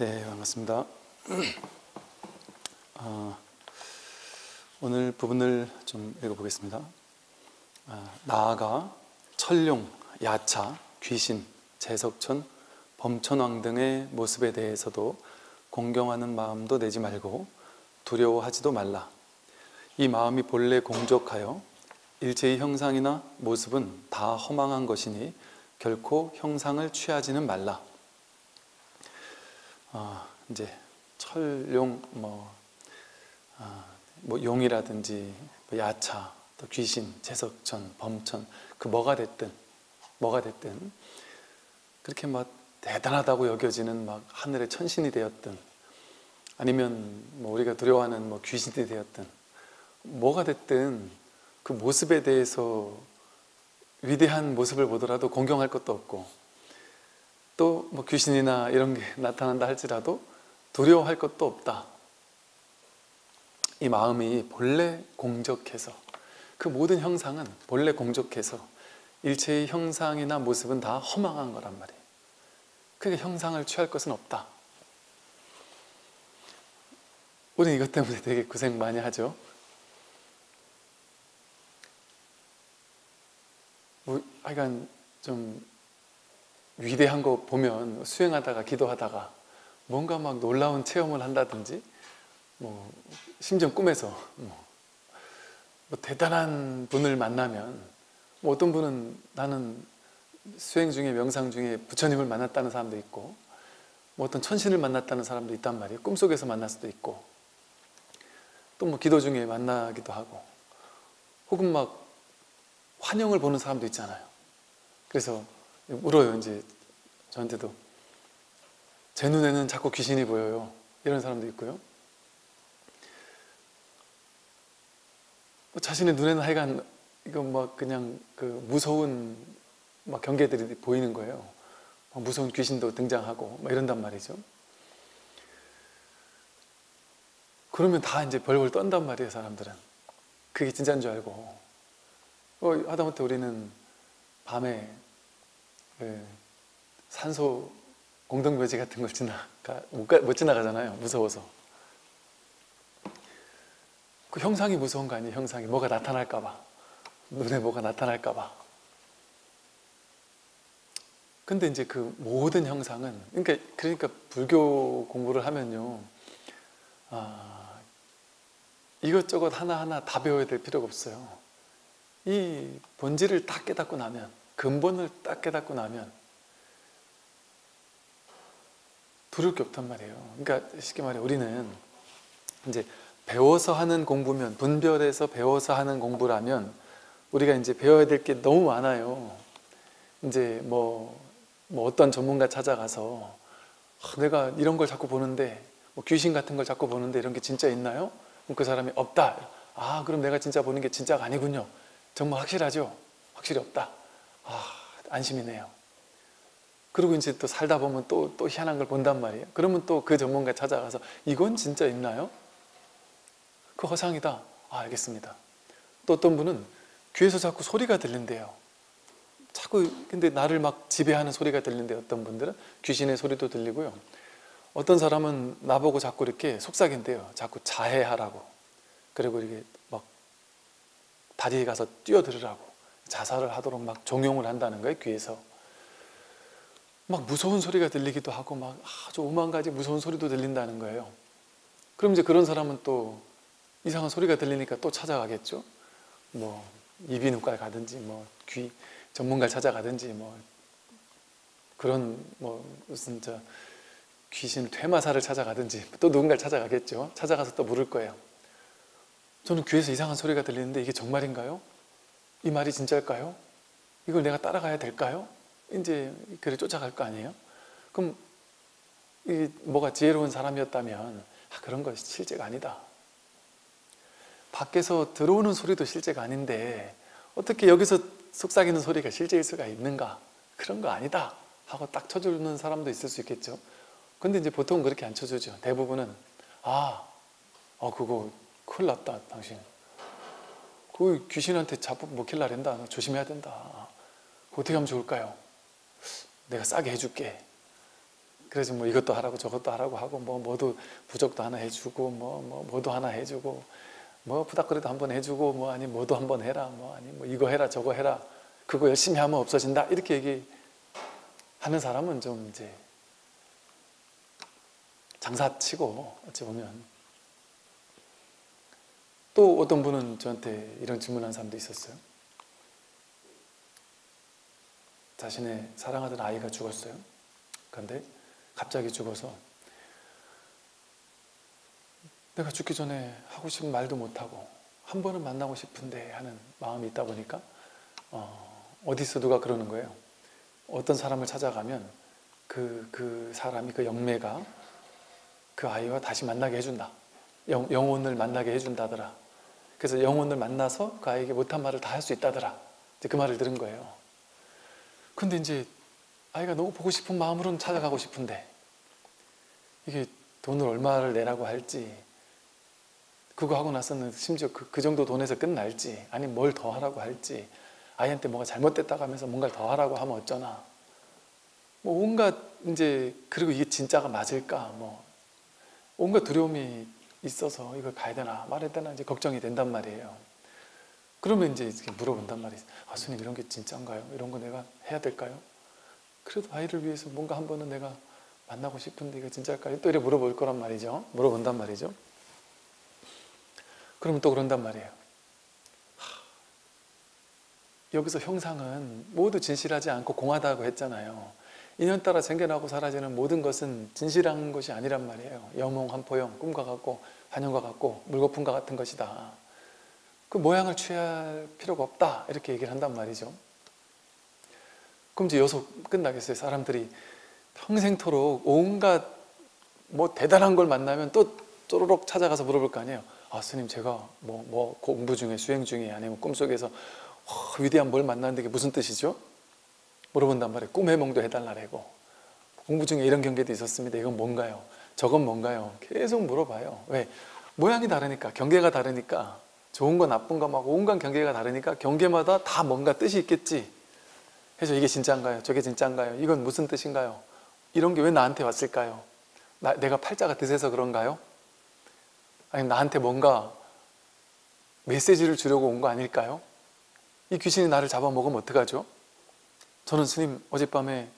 네, 반갑습니다. 어, 오늘 부분을 좀 읽어보겠습니다. 아, 나아가 천룡, 야차, 귀신, 재석천, 범천왕 등의 모습에 대해서도 공경하는 마음도 내지 말고 두려워하지도 말라. 이 마음이 본래 공적하여 일체의 형상이나 모습은 다 허망한 것이니 결코 형상을 취하지는 말라. 어, 이제 철용 뭐, 어, 뭐 용이라든지 뭐 야차 또 귀신 재석천 범천 그 뭐가 됐든 뭐가 됐든 그렇게 막 대단하다고 여겨지는 막 하늘의 천신이 되었든 아니면 뭐 우리가 두려워하는 뭐 귀신이 되었든 뭐가 됐든 그 모습에 대해서 위대한 모습을 보더라도 공경할 것도 없고 또 뭐 귀신이나 이런 게 나타난다 할지라도 두려워할 것도 없다. 이 마음이 본래 공적해서 그 모든 형상은 본래 공적해서 일체의 형상이나 모습은 다 허망한 거란 말이에요. 그게 형상을 취할 것은 없다. 우리는 이것 때문에 되게 고생 많이 하죠. 뭐, 하여간 좀 위대한 거 보면 수행하다가 기도하다가 뭔가 막 놀라운 체험을 한다든지 뭐 심지어 꿈에서 뭐, 뭐 대단한 분을 만나면 뭐 어떤 분은 나는 수행 중에 명상 중에 부처님을 만났다는 사람도 있고 뭐 어떤 천신을 만났다는 사람도 있단 말이에요. 꿈속에서 만날 수도 있고 또 뭐 기도 중에 만나기도 하고 혹은 막 환영을 보는 사람도 있잖아요. 그래서 울어요 이제 저한테도. 제 눈에는 자꾸 귀신이 보여요. 이런 사람도 있고요. 뭐 자신의 눈에는 하여간 이거 막 그냥 그 무서운 막 경계들이 보이는 거예요. 무서운 귀신도 등장하고 막 이런단 말이죠. 그러면 다 이제 벌벌 떤단 말이에요 사람들은. 그게 진짜인 줄 알고. 어, 하다못해 우리는 밤에 그 산소 공동묘지 같은 걸 지나가 못, 가, 못 지나가잖아요. 무서워서. 그 형상이 무서운 거 아니에요 형상이? 뭐가 나타날까 봐. 눈에 뭐가 나타날까 봐. 근데 이제 그 모든 형상은 그러니까 그러니까 불교 공부를 하면요. 아, 이것저것 하나하나 다 배워야 될 필요가 없어요. 이 본질을 딱 깨닫고 나면 근본을 딱 깨닫고 나면 두려울 게 없단 말이에요. 그러니까 쉽게 말해 우리는 이제 배워서 하는 공부면 분별해서 배워서 하는 공부라면 우리가 이제 배워야 될 게 너무 많아요. 이제 뭐, 뭐 어떤 전문가 찾아가서 아, 내가 이런 걸 자꾸 보는데 뭐 귀신 같은 걸 자꾸 보는데 이런 게 진짜 있나요? 그 사람이 없다. 아 그럼 내가 진짜 보는 게 진짜가 아니군요. 정말 확실하죠? 확실히 없다 아 안심이네요. 그리고 이제 또 살다 보면 또, 또 희한한 걸 본단 말이에요. 그러면 또 그 전문가 찾아가서 이건 진짜 있나요? 그 허상이다. 아 알겠습니다. 또 어떤 분은 귀에서 자꾸 소리가 들린대요. 자꾸 근데 나를 막 지배하는 소리가 들린대 어떤 분들은. 귀신의 소리도 들리고요. 어떤 사람은 나보고 자꾸 이렇게 속삭인대요. 자꾸 자해하라고. 그리고 이렇게 막 다리에 가서 뛰어들으라고 자살을 하도록 막 종용을 한다는 거예요 귀에서. 막 무서운 소리가 들리기도 하고 막 아주 오만 가지 무서운 소리도 들린다는 거예요. 그럼 이제 그런 사람은 또 이상한 소리가 들리니까 또 찾아가겠죠? 뭐 이비인후과에 가든지 뭐 귀 전문가를 찾아가든지 뭐 그런 뭐 무슨 저 귀신 퇴마사를 찾아가든지 또 누군가를 찾아가겠죠? 찾아가서 또 물을 거예요. 저는 귀에서 이상한 소리가 들리는데 이게 정말인가요? 이 말이 진짜일까요? 이걸 내가 따라가야 될까요? 이제 그를 쫓아갈 거 아니에요? 그럼 이 뭐가 지혜로운 사람이었다면 아, 그런 거 실제가 아니다 밖에서 들어오는 소리도 실제가 아닌데 어떻게 여기서 속삭이는 소리가 실제일 수가 있는가 그런 거 아니다 하고 딱 쳐주는 사람도 있을 수 있겠죠 근데 이제 보통은 그렇게 안 쳐주죠 대부분은 아, 어 그거 큰일 났다 당신 그 귀신한테 잡 먹힐라 된다 조심해야 된다. 어떻게 하면 좋을까요? 내가 싸게 해줄게. 그래서 뭐 이것도 하라고 저것도 하라고 하고 뭐 뭐도 부적도 하나 해주고 뭐 뭐 뭐도 하나 해주고 뭐 부닥거리도 한번 해주고 뭐 아니 뭐도 한번 해라 뭐 아니 뭐 이거 해라 저거 해라. 그거 열심히 하면 없어진다. 이렇게 얘기하는 사람은 좀 이제 장사치고 어찌 보면 또 어떤 분은 저한테 이런 질문한 사람도 있었어요. 자신의 사랑하던 아이가 죽었어요. 그런데 갑자기 죽어서 내가 죽기 전에 하고 싶은 말도 못하고 한 번은 만나고 싶은데 하는 마음이 있다 보니까 어, 어디서 누가 그러는 거예요. 어떤 사람을 찾아가면 그, 그 사람이 그 영매가 그 아이와 다시 만나게 해준다. 영, 영혼을 만나게 해준다더라. 그래서 영혼을 만나서 그 아이에게 못한 말을 다 할 수 있다더라. 이제 그 말을 들은 거예요. 근데 이제 아이가 너무 보고 싶은 마음으로는 찾아가고 싶은데 이게 돈을 얼마를 내라고 할지 그거 하고 나서는 심지어 그, 그 정도 돈에서 끝날지 아니면 뭘더 하라고 할지 아이한테 뭐가 잘못됐다고 하면서 뭔가를 더 하라고 하면 어쩌나 뭐 온갖 이제 그리고 이게 진짜가 맞을까 뭐 온갖 두려움이 있어서 이걸 가야 되나 말해야 되나 이제 걱정이 된단 말이에요. 그러면 이제 이렇게 물어본단 말이에요. 아, 스님 이런 게 진짜인가요? 이런 거 내가 해야 될까요? 그래도 아이를 위해서 뭔가 한 번은 내가 만나고 싶은데 이거 진짜일까요? 또 이렇게 물어볼 거란 말이죠. 물어본단 말이죠. 그러면 또 그런단 말이에요. 하, 여기서 형상은 모두 진실하지 않고 공하다고 했잖아요. 인연 따라 생겨나고 사라지는 모든 것은 진실한 것이 아니란 말이에요. 여몽, 한포영, 꿈과 같고 환영과 같고 물거품과 같은 것이다. 그 모양을 취할 필요가 없다. 이렇게 얘기를 한단 말이죠. 그럼 이제 여기서 끝나겠어요. 사람들이 평생토록 온갖 뭐 대단한 걸 만나면 또 쪼로록 찾아가서 물어볼 거 아니에요. 아, 스님 제가 뭐, 뭐 공부 중에 수행 중에 아니면 꿈속에서 어, 위대한 뭘 만났는데 이게 무슨 뜻이죠? 물어본단 말이에요. 꿈 해몽도 해달라고. 공부 중에 이런 경계도 있었습니다. 이건 뭔가요? 저건 뭔가요? 계속 물어봐요. 왜? 모양이 다르니까, 경계가 다르니까, 좋은 거 나쁜 거 막 온갖 경계가 다르니까 경계마다 다 뭔가 뜻이 있겠지. 그래서 이게 진짜인가요? 저게 진짜인가요? 이건 무슨 뜻인가요? 이런 게 왜 나한테 왔을까요? 나, 내가 팔자가 드세서 그런가요? 아니 나한테 뭔가 메시지를 주려고 온 거 아닐까요? 이 귀신이 나를 잡아먹으면 어떡하죠? 저는 스님 어젯밤에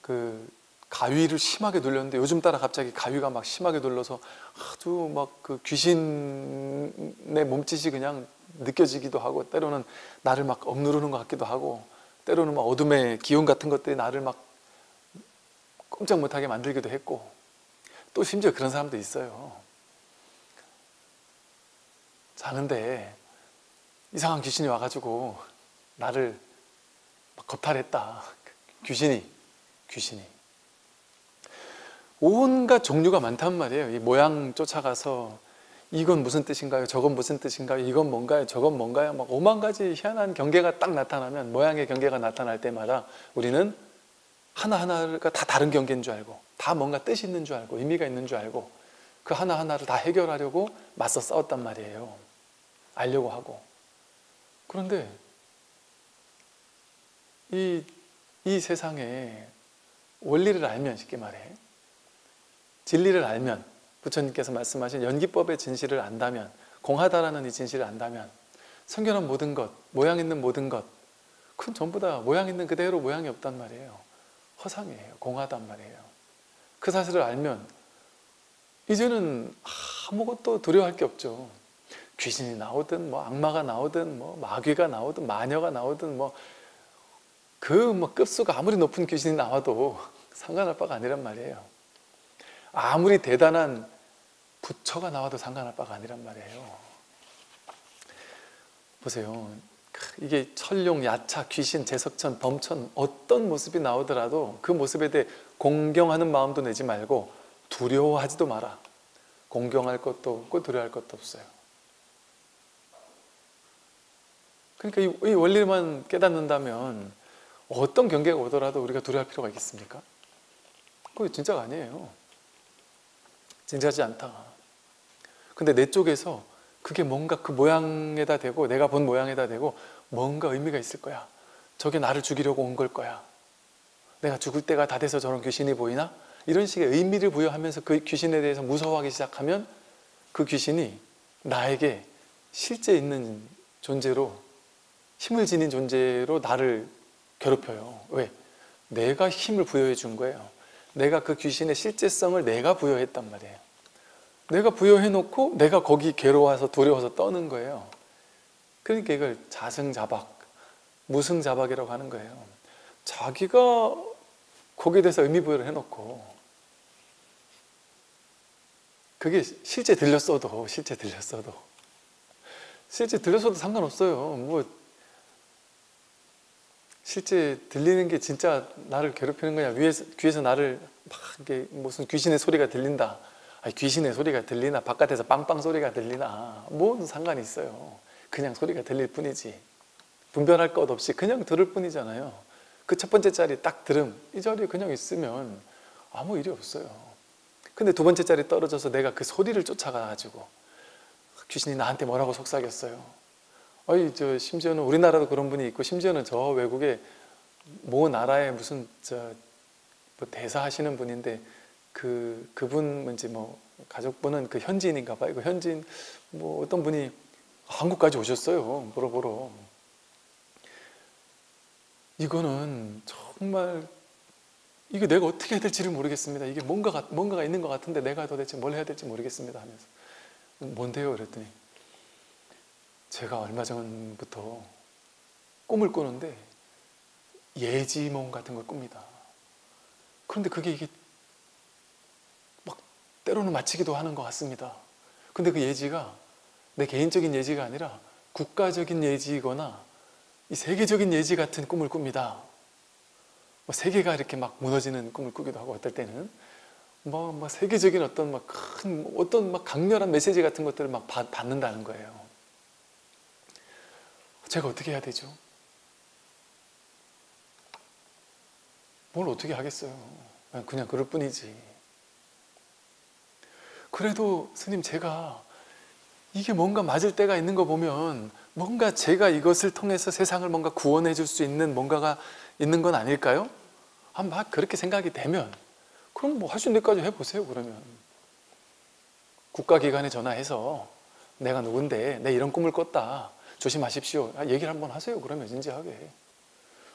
그 가위를 심하게 눌렸는데 요즘 따라 갑자기 가위가 막 심하게 눌러서 아주 막 그 귀신의 몸짓이 그냥 느껴지기도 하고 때로는 나를 막 억누르는 것 같기도 하고 때로는 막 어둠의 기운 같은 것들이 나를 막 꼼짝 못하게 만들기도 했고 또 심지어 그런 사람도 있어요. 자는데 이상한 귀신이 와가지고 나를 겁탈했다. 귀신이, 귀신이. 온갖 종류가 많단 말이에요. 이 모양 쫓아가서 이건 무슨 뜻인가요? 저건 무슨 뜻인가요? 이건 뭔가요? 저건 뭔가요? 막 오만 가지 희한한 경계가 딱 나타나면 모양의 경계가 나타날 때마다 우리는 하나하나가 다 다른 경계인 줄 알고 다 뭔가 뜻이 있는 줄 알고 의미가 있는 줄 알고 그 하나하나를 다 해결하려고 맞서 싸웠단 말이에요. 알려고 하고. 그런데 이, 이 세상에 원리를 알면 쉽게 말해. 진리를 알면 부처님께서 말씀하신 연기법의 진실을 안다면 공하다라는 이 진실을 안다면 성경한 모든 것, 모양 있는 모든 것 그건 전부 다 모양 있는 그대로 모양이 없단 말이에요. 허상이에요. 공하단 말이에요. 그 사실을 알면 이제는 아무것도 두려워할 게 없죠. 귀신이 나오든 뭐 악마가 나오든 뭐 마귀가 나오든 마녀가 나오든 뭐 그 뭐 급수가 아무리 높은 귀신이 나와도 상관할 바가 아니란 말이에요. 아무리 대단한 부처가 나와도 상관할 바가 아니란 말이에요. 보세요. 이게 천룡, 야차, 귀신, 제석천, 범천 어떤 모습이 나오더라도 그 모습에 대해 공경하는 마음도 내지 말고 두려워하지도 마라. 공경할 것도 없고 두려워할 것도 없어요. 그러니까 이 원리만 깨닫는다면 어떤 경계가 오더라도 우리가 두려워할 필요가 있겠습니까? 그게 진짜가 아니에요. 진짜지 않다. 근데 내 쪽에서 그게 뭔가 그 모양에다 대고 내가 본 모양에다 대고 뭔가 의미가 있을 거야. 저게 나를 죽이려고 온 걸 거야. 내가 죽을 때가 다 돼서 저런 귀신이 보이나? 이런 식의 의미를 부여하면서 그 귀신에 대해서 무서워하기 시작하면 그 귀신이 나에게 실제 있는 존재로 힘을 지닌 존재로 나를 괴롭혀요. 왜? 내가 힘을 부여해 준 거예요. 내가 그 귀신의 실제성을 내가 부여했단 말이에요. 내가 부여해 놓고 내가 거기 괴로워서 두려워서 떠는 거예요. 그러니까 이걸 자승자박, 무승자박이라고 하는 거예요. 자기가 거기에 대해서 의미 부여를 해 놓고 그게 실제 들렸어도 실제 들렸어도 실제 들렸어도 상관없어요. 뭐 실제 들리는 게 진짜 나를 괴롭히는 거냐 위에서 귀에서 나를 막 이게 무슨 귀신의 소리가 들린다. 아니, 귀신의 소리가 들리나 바깥에서 빵빵 소리가 들리나 뭔 상관이 있어요. 그냥 소리가 들릴 뿐이지. 분별할 것 없이 그냥 들을 뿐이잖아요. 그 첫 번째 자리 딱 들음 이 자리에 그냥 있으면 아무 일이 없어요. 근데 두 번째 자리 떨어져서 내가 그 소리를 쫓아가가지고 귀신이 나한테 뭐라고 속삭였어요. 어이 저 심지어는 우리나라도 그런 분이 있고 심지어는 저 외국에 모 나라의 무슨 저 뭐 대사 하시는 분인데 그 그분 뭔지 뭐 가족분은 그 현지인인가 봐요. 그 현지인 뭐 어떤 분이 한국까지 오셨어요. 물어보러. 이거는 정말 이게 내가 어떻게 해야 될지를 모르겠습니다. 이게 뭔가가 뭔가가 있는 것 같은데 내가 도대체 뭘 해야 될지 모르겠습니다 하면서 뭔데요? 그랬더니 제가 얼마 전부터 꿈을 꾸는데 예지몽 같은 걸 꿉니다. 그런데 그게 이게 막 때로는 맞히기도 하는 것 같습니다. 근데 그 예지가 내 개인적인 예지가 아니라 국가적인 예지이거나 이 세계적인 예지 같은 꿈을 꿉니다. 뭐 세계가 이렇게 막 무너지는 꿈을 꾸기도 하고 어떨 때는 뭐, 뭐 세계적인 어떤 막 큰 어떤 막 강렬한 메시지 같은 것들을 막 받, 받는다는 거예요. 제가 어떻게 해야 되죠? 뭘 어떻게 하겠어요? 그냥 그럴 뿐이지. 그래도 스님 제가 이게 뭔가 맞을 때가 있는 거 보면 뭔가 제가 이것을 통해서 세상을 뭔가 구원해 줄 수 있는 뭔가가 있는 건 아닐까요? 아, 막 그렇게 생각이 되면 그럼 뭐 할 수 있는 데까지 해보세요 그러면 국가기관에 전화해서 내가 누군데 내 이런 꿈을 꿨다 조심하십시오. 아, 얘기를 한번 하세요. 그러면 진지하게.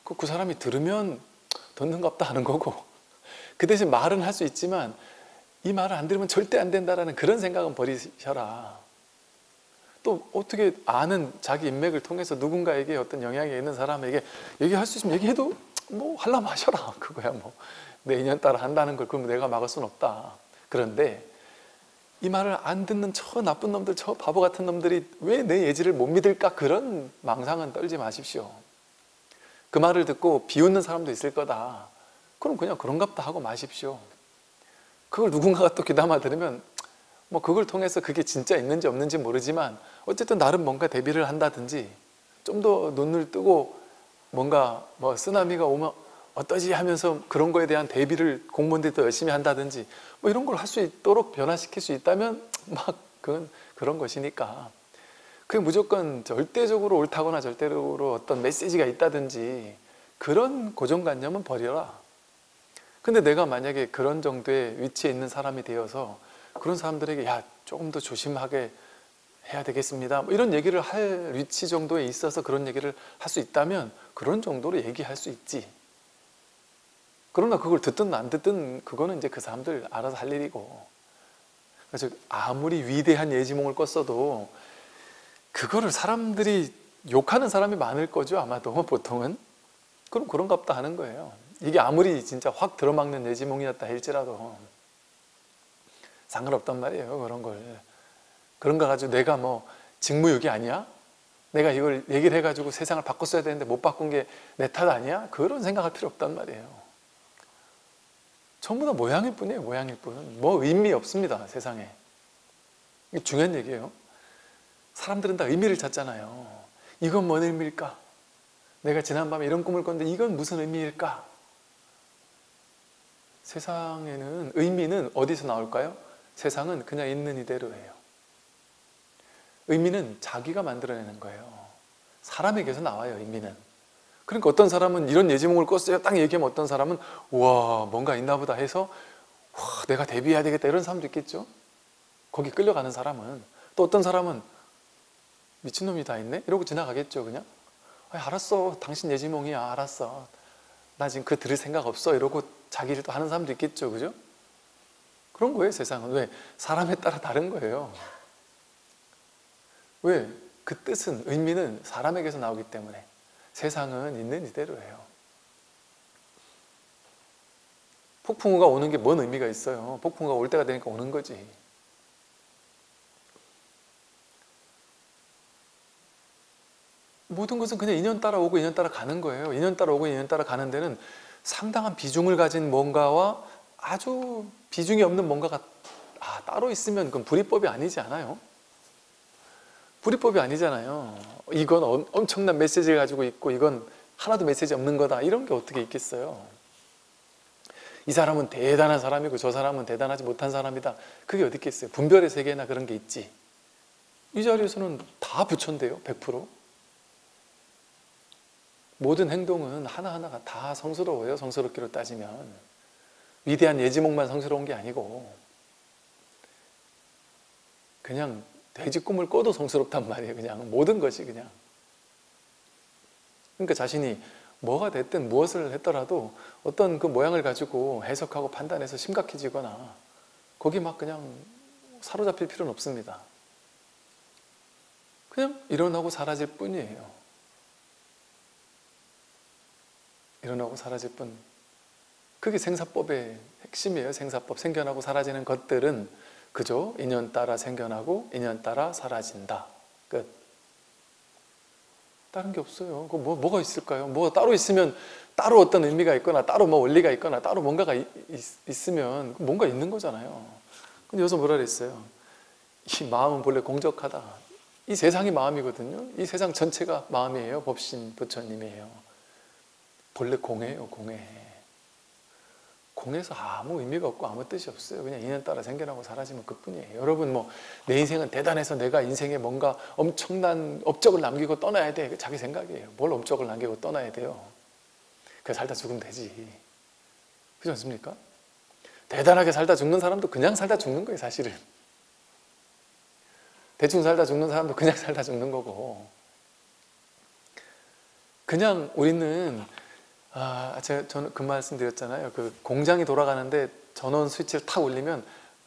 그, 그 사람이 들으면 듣는갑다 하는 거고. 그 대신 말은 할 수 있지만 이 말을 안 들으면 절대 안 된다라는 그런 생각은 버리셔라. 또 어떻게 아는 자기 인맥을 통해서 누군가에게 어떤 영향이 있는 사람에게 얘기할 수 있으면 얘기해도 뭐 할라면 하셔라. 그거야 뭐. 내 인연 따라 한다는 걸 그러면 내가 막을 수는 없다. 그런데 이 말을 안 듣는 저 나쁜 놈들 저 바보 같은 놈들이 왜 내 예지를 못 믿을까? 그런 망상은 떨지 마십시오. 그 말을 듣고 비웃는 사람도 있을 거다. 그럼 그냥 그런갑다 하고 마십시오. 그걸 누군가가 또 귀담아 들으면 뭐 그걸 통해서 그게 진짜 있는지 없는지 모르지만 어쨌든 나름 뭔가 대비를 한다든지 좀 더 눈을 뜨고 뭔가 뭐 쓰나미가 오면 어떠지 하면서 그런 거에 대한 대비를 공무원들이 더 열심히 한다든지 뭐 이런 걸 할 수 있도록 변화시킬 수 있다면 막 그건 그런 것이니까 그게 무조건 절대적으로 옳다거나 절대적으로 어떤 메시지가 있다든지 그런 고정관념은 버려라 근데 내가 만약에 그런 정도의 위치에 있는 사람이 되어서 그런 사람들에게 야 조금 더 조심하게 해야 되겠습니다. 뭐 이런 얘기를 할 위치 정도에 있어서 그런 얘기를 할 수 있다면 그런 정도로 얘기할 수 있지. 그러나 그걸 듣든 안 듣든 그거는 이제 그 사람들 알아서 할 일이고. 그래서 아무리 위대한 예지몽을 꿨어도 그거를 사람들이 욕하는 사람이 많을 거죠. 아마도 보통은. 그럼 그런갑다 하는 거예요. 이게 아무리 진짜 확 들어막는 예지몽이었다 할지라도. 상관없단 말이에요 그런 걸 그런 거 가지고 내가 뭐 직무유기 아니야? 내가 이걸 얘기를 해가지고 세상을 바꿨어야 되는데 못 바꾼 게 내 탓 아니야? 그런 생각할 필요 없단 말이에요 전부 다 모양일 뿐이에요 모양일 뿐 뭐 의미 없습니다 세상에 이게 중요한 얘기예요 사람들은 다 의미를 찾잖아요 이건 뭔 의미일까? 내가 지난밤에 이런 꿈을 꿨는데 이건 무슨 의미일까? 세상에는 의미는 어디서 나올까요? 세상은 그냥 있는 이대로예요. 의미는 자기가 만들어내는 거예요. 사람에게서 나와요, 의미는. 그러니까 어떤 사람은 이런 예지몽을 꿨어요. 딱 얘기하면 어떤 사람은 와 뭔가 있나 보다 해서 와 내가 데뷔해야 되겠다 이런 사람도 있겠죠. 거기 끌려가는 사람은 또 어떤 사람은 미친놈이 다 있네? 이러고 지나가겠죠 그냥 아, 알았어 당신 예지몽이야 알았어 나 지금 그 들을 생각 없어 이러고 자기 일도 하는 사람도 있겠죠 그죠? 그런 거예요 세상은 왜? 사람에 따라 다른 거예요 왜? 그 뜻은 의미는 사람에게서 나오기 때문에 세상은 있는 이대로예요 폭풍우가 오는 게 뭔 의미가 있어요 폭풍우가 올 때가 되니까 오는 거지 모든 것은 그냥 인연 따라 오고 인연 따라 가는 거예요. 인연 따라 오고 인연 따라 가는 데는 상당한 비중을 가진 뭔가와 아주 비중이 없는 뭔가가 아, 따로 있으면 그건 불이법이 아니지 않아요? 불이법이 아니잖아요. 이건 엄, 엄청난 메시지를 가지고 있고 이건 하나도 메시지 없는 거다. 이런 게 어떻게 있겠어요? 이 사람은 대단한 사람이고 저 사람은 대단하지 못한 사람이다. 그게 어디 있겠어요? 분별의 세계나 그런 게 있지. 이 자리에서는 다 부처인데요. 100%. 모든 행동은 하나하나가 다 성스러워요. 성스럽기로 따지면. 위대한 예지몽만 성스러운 게 아니고 그냥 돼지 꿈을 꿔도 성스럽단 말이에요. 그냥 모든 것이 그냥. 그러니까 자신이 뭐가 됐든 무엇을 했더라도 어떤 그 모양을 가지고 해석하고 판단해서 심각해지거나 거기 막 그냥 사로잡힐 필요는 없습니다. 그냥 일어나고 사라질 뿐이에요. 일어나고 사라질 뿐. 그게 생사법의 핵심이에요. 생사법. 생겨나고 사라지는 것들은 그저 인연 따라 생겨나고 인연 따라 사라진다. 끝. 다른 게 없어요. 그 뭐, 뭐가 있을까요? 뭐가 따로 있으면 따로 어떤 의미가 있거나 따로 뭐 원리가 있거나 따로 뭔가가 있, 있으면 뭔가 있는 거잖아요. 근데 여기서 뭐라 그랬어요? 이 마음은 본래 공적하다. 이 세상이 마음이거든요. 이 세상 전체가 마음이에요. 법신 부처님이에요. 본래 공해요, 공해. 공해서 아무 의미가 없고 아무 뜻이 없어요. 그냥 인연 따라 생겨나고 사라지면 그뿐이에요. 여러분 뭐 내 인생은 대단해서 내가 인생에 뭔가 엄청난 업적을 남기고 떠나야 돼. 자기 생각이에요. 뭘 업적을 남기고 떠나야 돼요. 그냥 살다 죽으면 되지. 그렇지 않습니까? 대단하게 살다 죽는 사람도 그냥 살다 죽는 거예요, 사실은. 대충 살다 죽는 사람도 그냥 살다 죽는 거고. 그냥 우리는 아, 제가 저는 그 말씀 드렸잖아요. 그 공장이 돌아가는데 전원 스위치를 탁 올리면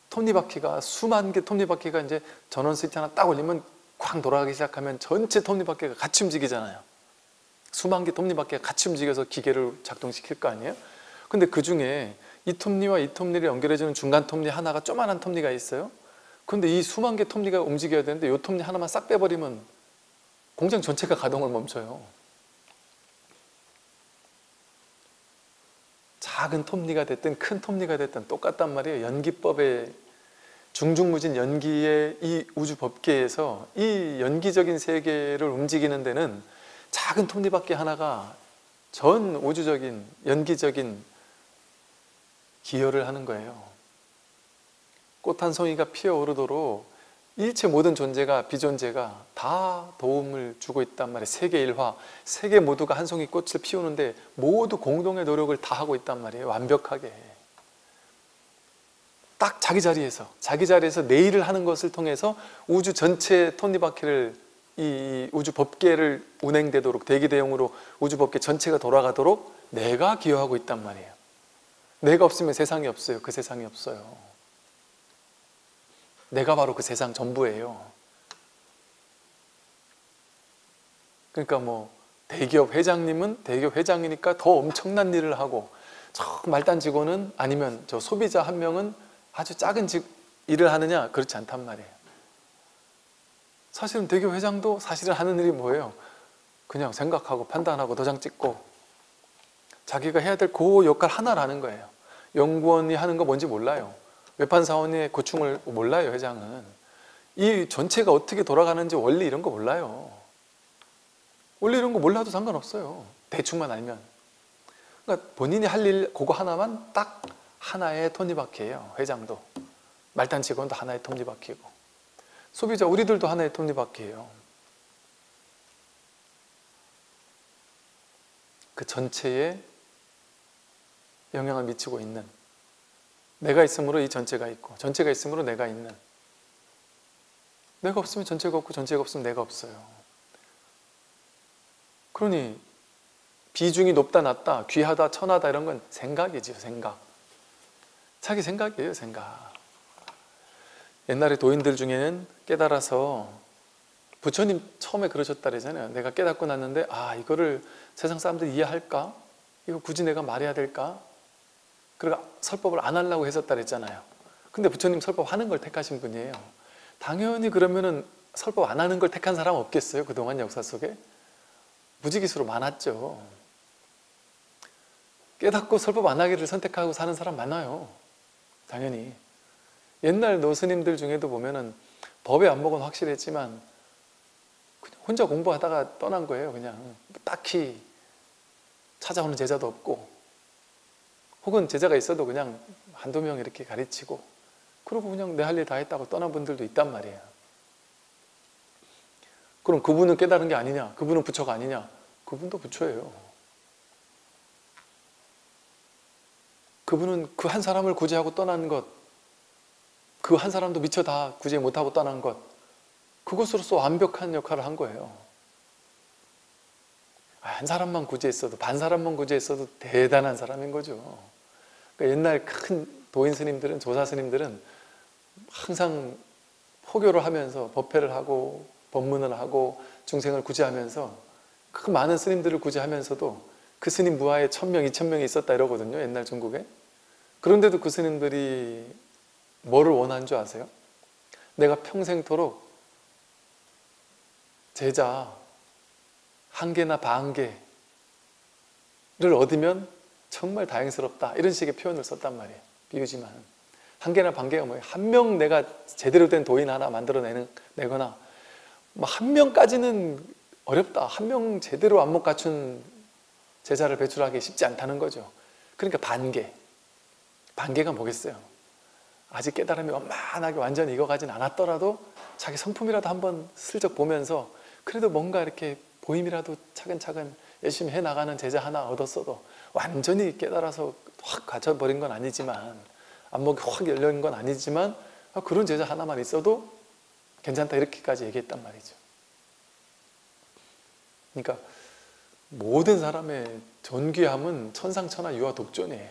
톱니바퀴가 수만 개 톱니바퀴가 이제 전원 스위치 하나 딱 올리면 쾅 돌아가기 시작하면 전체 톱니바퀴가 같이 움직이잖아요. 수만 개 톱니바퀴가 같이 움직여서 기계를 작동시킬 거 아니에요? 근데 그 중에 이 톱니와 이 톱니를 연결해주는 중간 톱니 하나가 조만한 톱니가 있어요. 근데 이 수만 개 톱니가 움직여야 되는데 이 톱니 하나만 싹 빼버리면 공장 전체가 가동을 멈춰요. 작은 톱니가 됐든 큰 톱니가 됐든 똑같단 말이에요. 연기법의 중중무진 연기의 이 우주 법계에서 이 연기적인 세계를 움직이는 데는 작은 톱니바퀴 하나가 전 우주적인 연기적인 기여를 하는 거예요. 꽃 한 송이가 피어오르도록 일체 모든 존재가 비존재가 다 도움을 주고 있단 말이에요. 세계 일화, 세계 모두가 한 송이 꽃을 피우는데 모두 공동의 노력을 다 하고 있단 말이에요. 완벽하게. 딱 자기 자리에서, 자기 자리에서 내 일을 하는 것을 통해서 우주 전체 톱니바퀴를 이 우주 법계를 운행되도록 대기 대용으로 우주 법계 전체가 돌아가도록 내가 기여하고 있단 말이에요. 내가 없으면 세상이 없어요. 그 세상이 없어요. 내가 바로 그 세상 전부예요. 그러니까 뭐 대기업 회장님은 대기업 회장이니까 더 엄청난 일을 하고 저 말단 직원은 아니면 저 소비자 한 명은 아주 작은 직, 일을 하느냐 그렇지 않단 말이에요. 사실은 대기업 회장도 사실은 하는 일이 뭐예요? 그냥 생각하고 판단하고 도장 찍고 자기가 해야 될 그 역할 하나를 하는 거예요. 연구원이 하는 거 뭔지 몰라요. 외판 사원의 고충을 몰라요 회장은. 이 전체가 어떻게 돌아가는지 원리 이런 거 몰라요. 원리 이런 거 몰라도 상관없어요. 대충만 알면. 그러니까 본인이 할 일 그거 하나만 딱 하나의 톱니바퀴예요 회장도. 말단 직원도 하나의 톱니바퀴고. 소비자 우리들도 하나의 톱니바퀴예요. 그 전체에 영향을 미치고 있는 내가 있으므로 이 전체가 있고 전체가 있으므로 내가 있는 내가 없으면 전체가 없고 전체가 없으면 내가 없어요. 그러니 비중이 높다 낮다 귀하다 천하다 이런 건 생각이지요 생각 자기 생각이에요 생각 옛날에 도인들 중에는 깨달아서 부처님 처음에 그러셨다 그러잖아요 내가 깨닫고 났는데 아 이거를 세상 사람들이 이해할까? 이거 굳이 내가 말해야 될까? 그러니까 설법을 안 하려고 했었다 그랬잖아요. 근데 부처님 설법 하는 걸 택하신 분이에요. 당연히 그러면은 설법 안 하는 걸 택한 사람 없겠어요? 그동안 역사 속에? 무지기수로 많았죠. 깨닫고 설법 안 하기를 선택하고 사는 사람 많아요. 당연히. 옛날 노스님들 중에도 보면은 법의 안목은 확실했지만 혼자 공부하다가 떠난 거예요 그냥. 딱히 찾아오는 제자도 없고 혹은 제자가 있어도 그냥 한두 명 이렇게 가르치고 그러고 그냥 내 할 일 다 했다고 떠난 분들도 있단 말이에요 그럼 그분은 깨달은 게 아니냐 그분은 부처가 아니냐 그분도 부처예요 그분은 그 한 사람을 구제하고 떠난 것, 그 한 사람도 미처 다 구제 못하고 떠난 것, 그것으로서 완벽한 역할을 한 거예요. 아, 한 사람만 구제했어도, 반 사람만 구제했어도 대단한 사람인 거죠. 그러니까 옛날 큰 도인 스님들은, 조사 스님들은 항상 포교를 하면서 법회를 하고 법문을 하고 중생을 구제하면서 그 많은 스님들을 구제하면서도 그 스님 무하에 천명, 이천명이 있었다 이러거든요. 옛날 중국에. 그런데도 그 스님들이 뭐를 원한 줄 아세요? 내가 평생토록 제자 한 개나 반 개를 얻으면 정말 다행스럽다. 이런 식의 표현을 썼단 말이에요. 비유지만. 한 개나 반 개가 뭐예요? 한 명 내가 제대로 된 도인 하나 만들어내는 내거나 뭐 한 명까지는 어렵다. 한 명 제대로 안목 갖춘 제자를 배출하기 쉽지 않다는 거죠. 그러니까 반개. 단계가 뭐겠어요? 아직 깨달음이 완만하게 완전히 익어가진 않았더라도 자기 성품이라도 한번 슬쩍 보면서 그래도 뭔가 이렇게 보임이라도 차근차근 열심히 해나가는 제자 하나 얻었어도 완전히 깨달아서 확 갇혀버린 건 아니지만 안목이 확 열린 건 아니지만 아, 그런 제자 하나만 있어도 괜찮다 이렇게까지 얘기했단 말이죠 그러니까 모든 사람의 존귀함은 천상천하 유아 독존이에요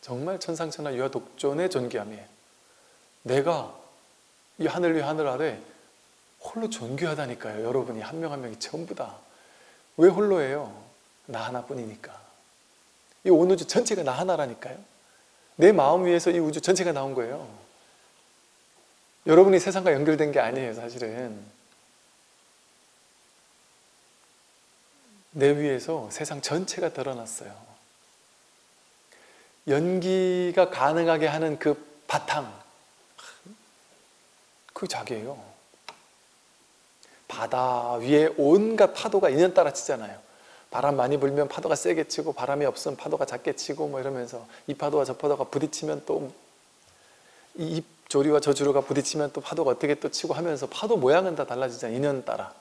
정말 천상천하 유아 독존의 존귀함이에요. 내가 이 하늘 위 하늘 아래 홀로 존귀하다니까요. 여러분이 한 명 한 명이 전부 다. 왜 홀로예요? 나 하나뿐이니까. 이 온 우주 전체가 나 하나라니까요. 내 마음 위에서 이 우주 전체가 나온 거예요. 여러분이 세상과 연결된 게 아니에요, 사실은. 내 위에서 세상 전체가 드러났어요. 연기가 가능하게 하는 그 바탕 그게 자기예요 바다 위에 온갖 파도가 인연 따라 치잖아요 바람 많이 불면 파도가 세게 치고 바람이 없으면 파도가 작게 치고 뭐 이러면서 이 파도와 저 파도가 부딪히면 또 이 조류와 저 조류가 부딪히면 또 파도가 어떻게 또 치고 하면서 파도 모양은 다 달라지잖아요 인연 따라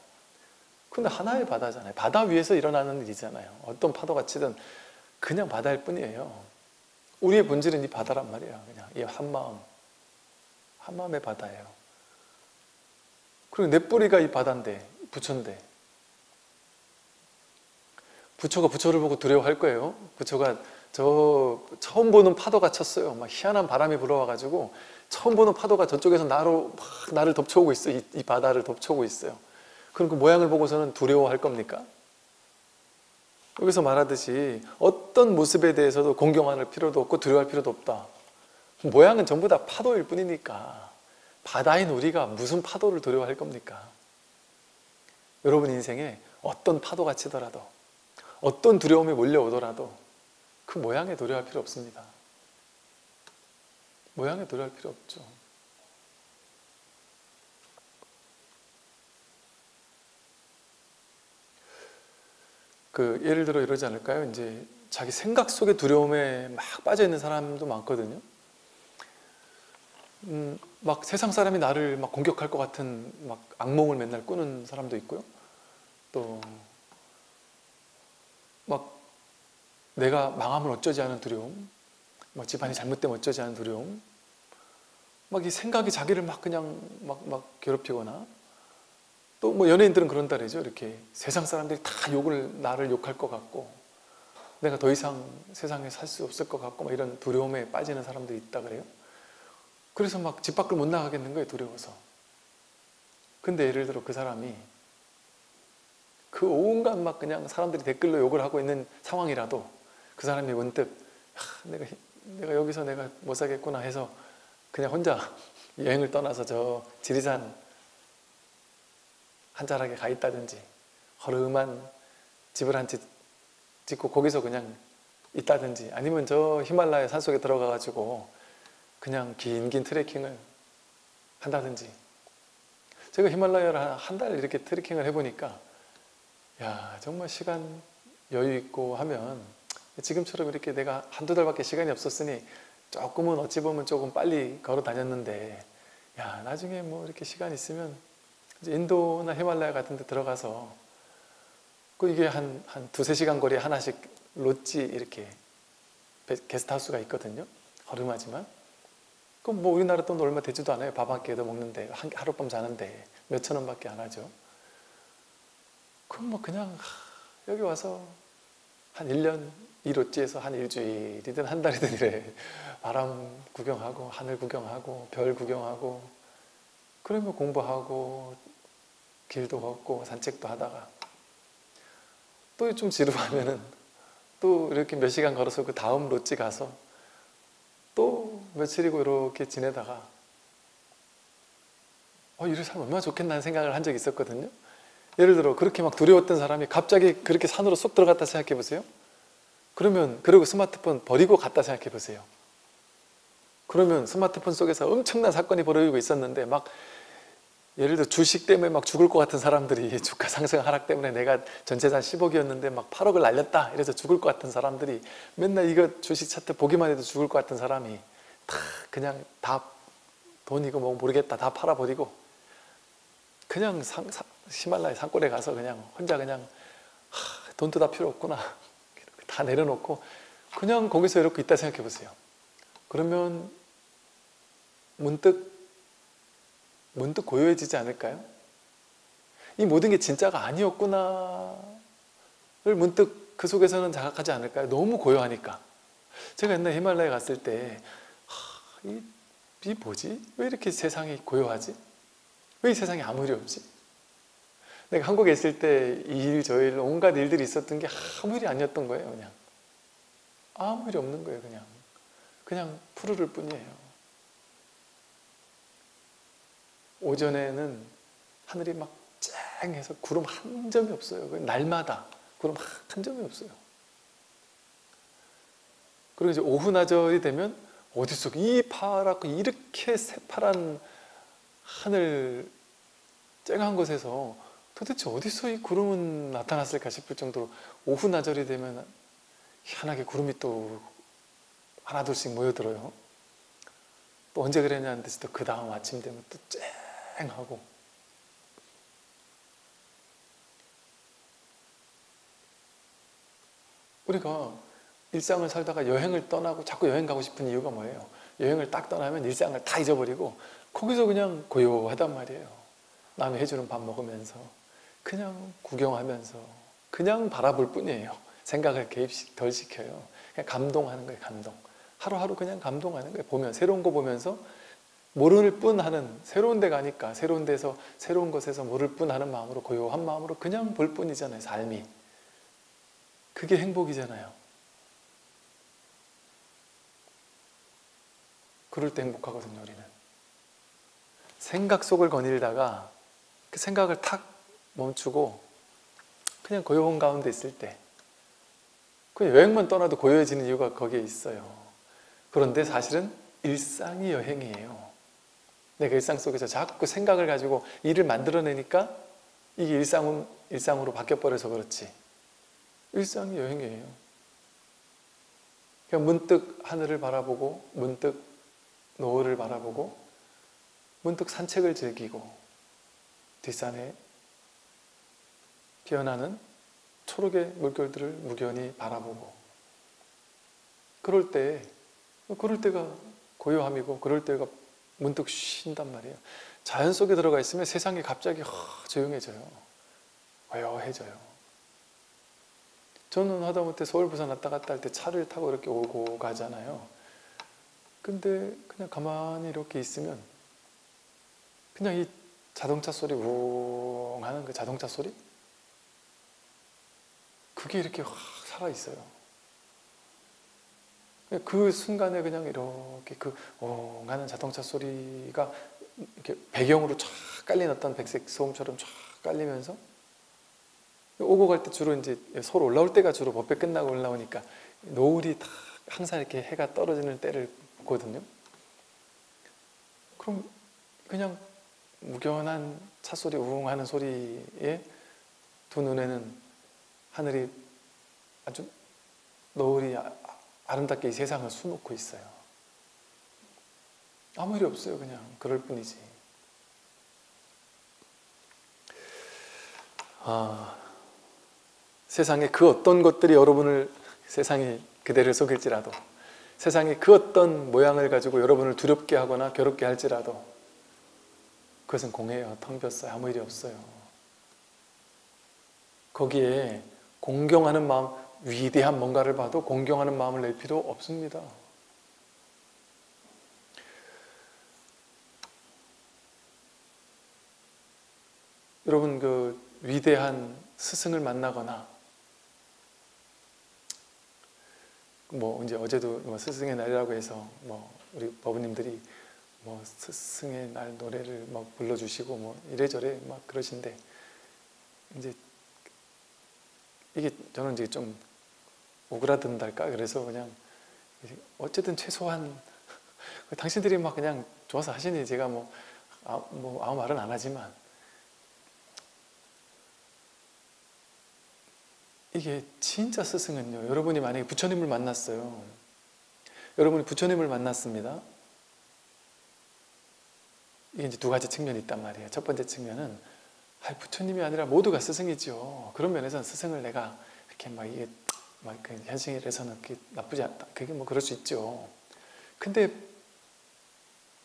근데 하나의 바다잖아요 바다 위에서 일어나는 일이잖아요 어떤 파도가 치든 그냥 바다일 뿐이에요 우리의 본질은 이 바다란 말이에요. 그냥 이 한마음. 한마음의 바다예요. 그리고 내 뿌리가 이 바다인데, 부처인데. 부처가 부처를 보고 두려워할 거예요. 부처가 저 처음 보는 파도가 쳤어요. 막 희한한 바람이 불어와가지고 처음 보는 파도가 저쪽에서 나로 막 나를 덮쳐오고 있어. 이, 이 바다를 덮쳐오고 있어요. 그럼 그 모양을 보고서는 두려워할 겁니까? 여기서 말하듯이 어떤 모습에 대해서도 공경할 필요도 없고 두려워할 필요도 없다. 모양은 전부 다 파도일 뿐이니까 바다인 우리가 무슨 파도를 두려워할 겁니까? 여러분 인생에 어떤 파도가 치더라도 어떤 두려움이 몰려오더라도 그 모양에 두려워할 필요 없습니다. 모양에 두려워할 필요 없죠. 그 예를 들어 이러지 않을까요? 이제 자기 생각 속의 두려움에 막 빠져 있는 사람도 많거든요. 음, 막 세상 사람이 나를 막 공격할 것 같은 막 악몽을 맨날 꾸는 사람도 있고요. 또 막 내가 망하면 어쩌지 하는 두려움, 뭐 집안이 잘못되면 어쩌지 하는 두려움, 막 이 생각이 자기를 막 그냥 막, 막 괴롭히거나 또 뭐 연예인들은 그런다 그러죠. 이렇게 세상 사람들이 다 욕을, 나를 욕할 것 같고 내가 더 이상 세상에 살 수 없을 것 같고 막 이런 두려움에 빠지는 사람들이 있다 그래요. 그래서 막 집 밖을 못 나가겠는 거예요. 두려워서. 근데 예를 들어 그 사람이 그 온갖 막 그냥 사람들이 댓글로 욕을 하고 있는 상황이라도 그 사람이 문득 하, 내가 내가 여기서 내가 못 살겠구나 해서 그냥 혼자 여행을 떠나서 저 지리산 한자락에 가 있다든지 허름한 집을 한채 짓고 거기서 그냥 있다든지 아니면 저 히말라야 산속에 들어가 가지고 그냥 긴긴 트레킹을 한다든지. 제가 히말라야를 한 달 이렇게 트레킹을 해보니까 야 정말 시간 여유 있고 하면 지금처럼 이렇게 내가 한두 달밖에 시간이 없었으니 조금은 어찌 보면 조금 빨리 걸어 다녔는데 야 나중에 뭐 이렇게 시간 있으면 인도나 히말라야 같은 데 들어가서 그 이게 한, 한 두세 시간 거리에 하나씩 롯지 이렇게 게스트하우스가 있거든요. 허름하지만. 그럼 뭐 우리나라 돈 얼마 되지도 않아요. 밥 한 끼도 먹는데 한, 하룻밤 자는데 몇천 원밖에 안 하죠 그럼 뭐 그냥 여기 와서 한 1년 이 롯지에서 한 일주일이든 한 달이든 이래 바람 구경하고 하늘 구경하고 별 구경하고 그러면 공부하고 길도 걷고 산책도 하다가 또 좀 지루하면은 또 이렇게 몇 시간 걸어서 그 다음 롯지 가서 또 며칠이고 이렇게 지내다가 어 이를 살면 얼마나 좋겠다는 생각을 한 적이 있었거든요 예를 들어 그렇게 막 두려웠던 사람이 갑자기 그렇게 산으로 쏙 들어갔다 생각해 보세요? 그러면 그리고 스마트폰 버리고 갔다 생각해 보세요. 그러면 스마트폰 속에서 엄청난 사건이 벌어지고 있었는데 막 예를 들어 주식 때문에 막 죽을 것 같은 사람들이 주가 상승 하락 때문에 내가 전재산 10억이었는데 막 8억을 날렸다 이래서 죽을 것 같은 사람들이 맨날 이거 주식 차트 보기만 해도 죽을 것 같은 사람이 다 그냥 다 돈이고 뭐 모르겠다 다 팔아버리고 그냥 상, 상, 히말라야 산골에 가서 그냥 혼자 그냥 하, 돈도 다 필요 없구나 다 내려놓고 그냥 거기서 이렇게 있다 생각해 보세요 그러면 문득 문득 고요해지지 않을까요? 이 모든 게 진짜가 아니었구나를 문득 그 속에서는 자각하지 않을까요? 너무 고요하니까 제가 옛날 히말라야 갔을 때 하, 이, 이 뭐지? 왜 이렇게 세상이 고요하지? 왜 이 세상에 아무 일 없지? 내가 한국에 있을 때 이 일, 저 일, 온갖 일들이 있었던 게 아무 일이 아니었던 거예요 그냥 아무 일이 없는 거예요 그냥 그냥 푸르를 뿐이에요 오전에는 하늘이 막 쨍해서 구름 한 점이 없어요. 날마다 구름 한 점이 없어요. 그리고 이제 오후 나절이 되면 어디서 이 파랗고 이렇게 새파란 하늘 쨍한 곳에서 도대체 어디서 이 구름은 나타났을까 싶을 정도로 오후 나절이 되면 희한하게 구름이 또 하나둘씩 모여들어요. 또 언제 그랬냐는데 또그 다음 아침 되면 또 쨍하고 우리가 일상을 살다가 여행을 떠나고 자꾸 여행 가고 싶은 이유가 뭐예요? 여행을 딱 떠나면 일상을 다 잊어버리고 거기서 그냥 고요하단 말이에요. 남이 해주는 밥 먹으면서 그냥 구경하면서 그냥 바라볼 뿐이에요. 생각을 개입 덜 시켜요. 그냥 감동하는 거예요. 감동. 하루하루 그냥 감동하는 거예요. 보면 새로운 거 보면서 모를 뿐 하는 새로운 데 가니까 새로운 데서 새로운 것에서 모를 뿐 하는 마음으로 고요한 마음으로 그냥 볼 뿐이잖아요. 삶이. 그게 행복이잖아요. 그럴 때 행복하거든요, 우리는. 생각 속을 거닐다가 그 생각을 탁 멈추고 그냥 고요한 가운데 있을 때그 여행만 떠나도 고요해지는 이유가 거기에 있어요. 그런데 사실은 일상이 여행이에요. 내가 일상 속에서 자꾸 생각을 가지고 일을 만들어내니까 이게 일상은, 일상으로 바뀌어버려서 그렇지. 일상이 여행이에요. 그냥 문득 하늘을 바라보고, 문득 노을을 바라보고, 문득 산책을 즐기고, 뒷산에 피어나는 초록의 물결들을 무견히 바라보고 그럴 때 그럴 때가 고요함이고 그럴 때가 문득 쉰단 말이에요. 자연 속에 들어가 있으면 세상이 갑자기 허, 조용해져요. 고요해져요. 저는 하다못해 서울 부산 왔다 갔다 할 때 차를 타고 이렇게 오고 가잖아요. 근데 그냥 가만히 이렇게 있으면 그냥 이 자동차 소리 웅 하는 그 자동차 소리 그게 이렇게 확 살아 있어요. 그 순간에 그냥 이렇게 그웅 하는 자동차 소리가 이렇게 배경으로 쫙 깔린 어떤 백색 소음처럼 쫙 깔리면서 오고 갈 때 주로 이제 서울 올라올 때가 주로 법회 끝나고 올라오니까 노을이 다 항상 이렇게 해가 떨어지는 때를 보거든요. 그럼 그냥 무견한 차 소리 우웅 하는 소리에 두 눈에는 하늘이 아주 노을이 아- 아름답게 이 세상을 수놓고 있어요. 아무 일이 없어요. 그냥 그럴 뿐이지. 아, 세상에 그 어떤 것들이 여러분을 세상이 그대를 속일지라도 세상이 그 어떤 모양을 가지고 여러분을 두렵게 하거나 괴롭게 할지라도 그것은 공해요. 텅 비었어요. 아무 일이 없어요. 거기에 공경하는 마음, 위대한 뭔가를 봐도 공경하는 마음을 낼 필요 없습니다. 여러분 그 위대한 스승을 만나거나 뭐 이제 어제도 뭐 스승의 날이라고 해서 뭐 우리 법우님들이 뭐 스승의 날 노래를 막 불러주시고 뭐 이래저래 막 그러신데 이제 이게 저는 이제 좀 오그라든달까? 그래서 그냥 어쨌든 최소한 당신들이 막 그냥 좋아서 하시니 제가 뭐, 아, 뭐 아무 말은 안 하지만 이게 진짜 스승은요. 여러분이 만약에 부처님을 만났어요. 여러분이 부처님을 만났습니다. 이게 이제 두 가지 측면이 있단 말이에요. 첫 번째 측면은 아, 부처님이 아니라 모두가 스승이죠 그런 면에서는 스승을 내가 이렇게 막 이게 막 그 현실에서는 그게 나쁘지 않다. 그게 뭐 그럴 수 있죠. 근데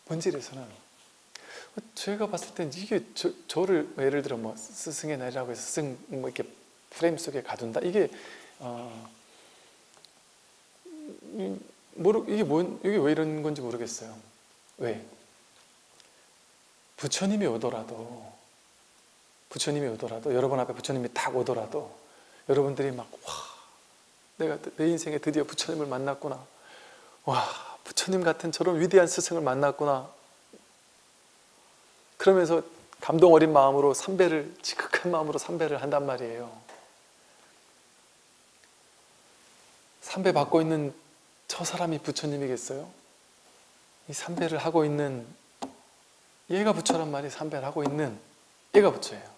본질에서는 제가 봤을 땐 이게 저, 저를 예를 들어 뭐 스승의 날이라고 해서 스승 뭐 이렇게 프레임 속에 가둔다. 이게 어, 이, 모르 이게 뭔 이게 왜 이런 건지 모르겠어요. 왜? 부처님이 오더라도 부처님이 오더라도 여러분 앞에 부처님이 딱 오더라도 여러분들이 막 와 내가 내 인생에 드디어 부처님을 만났구나. 와 부처님 같은 저런 위대한 스승을 만났구나. 그러면서 감동 어린 마음으로 삼배를 지극한 마음으로 삼배를 한단 말이에요. 삼배 받고 있는 저 사람이 부처님이겠어요? 이 삼배를 하고 있는 얘가 부처란 말이 삼배를 하고 있는 얘가 부처예요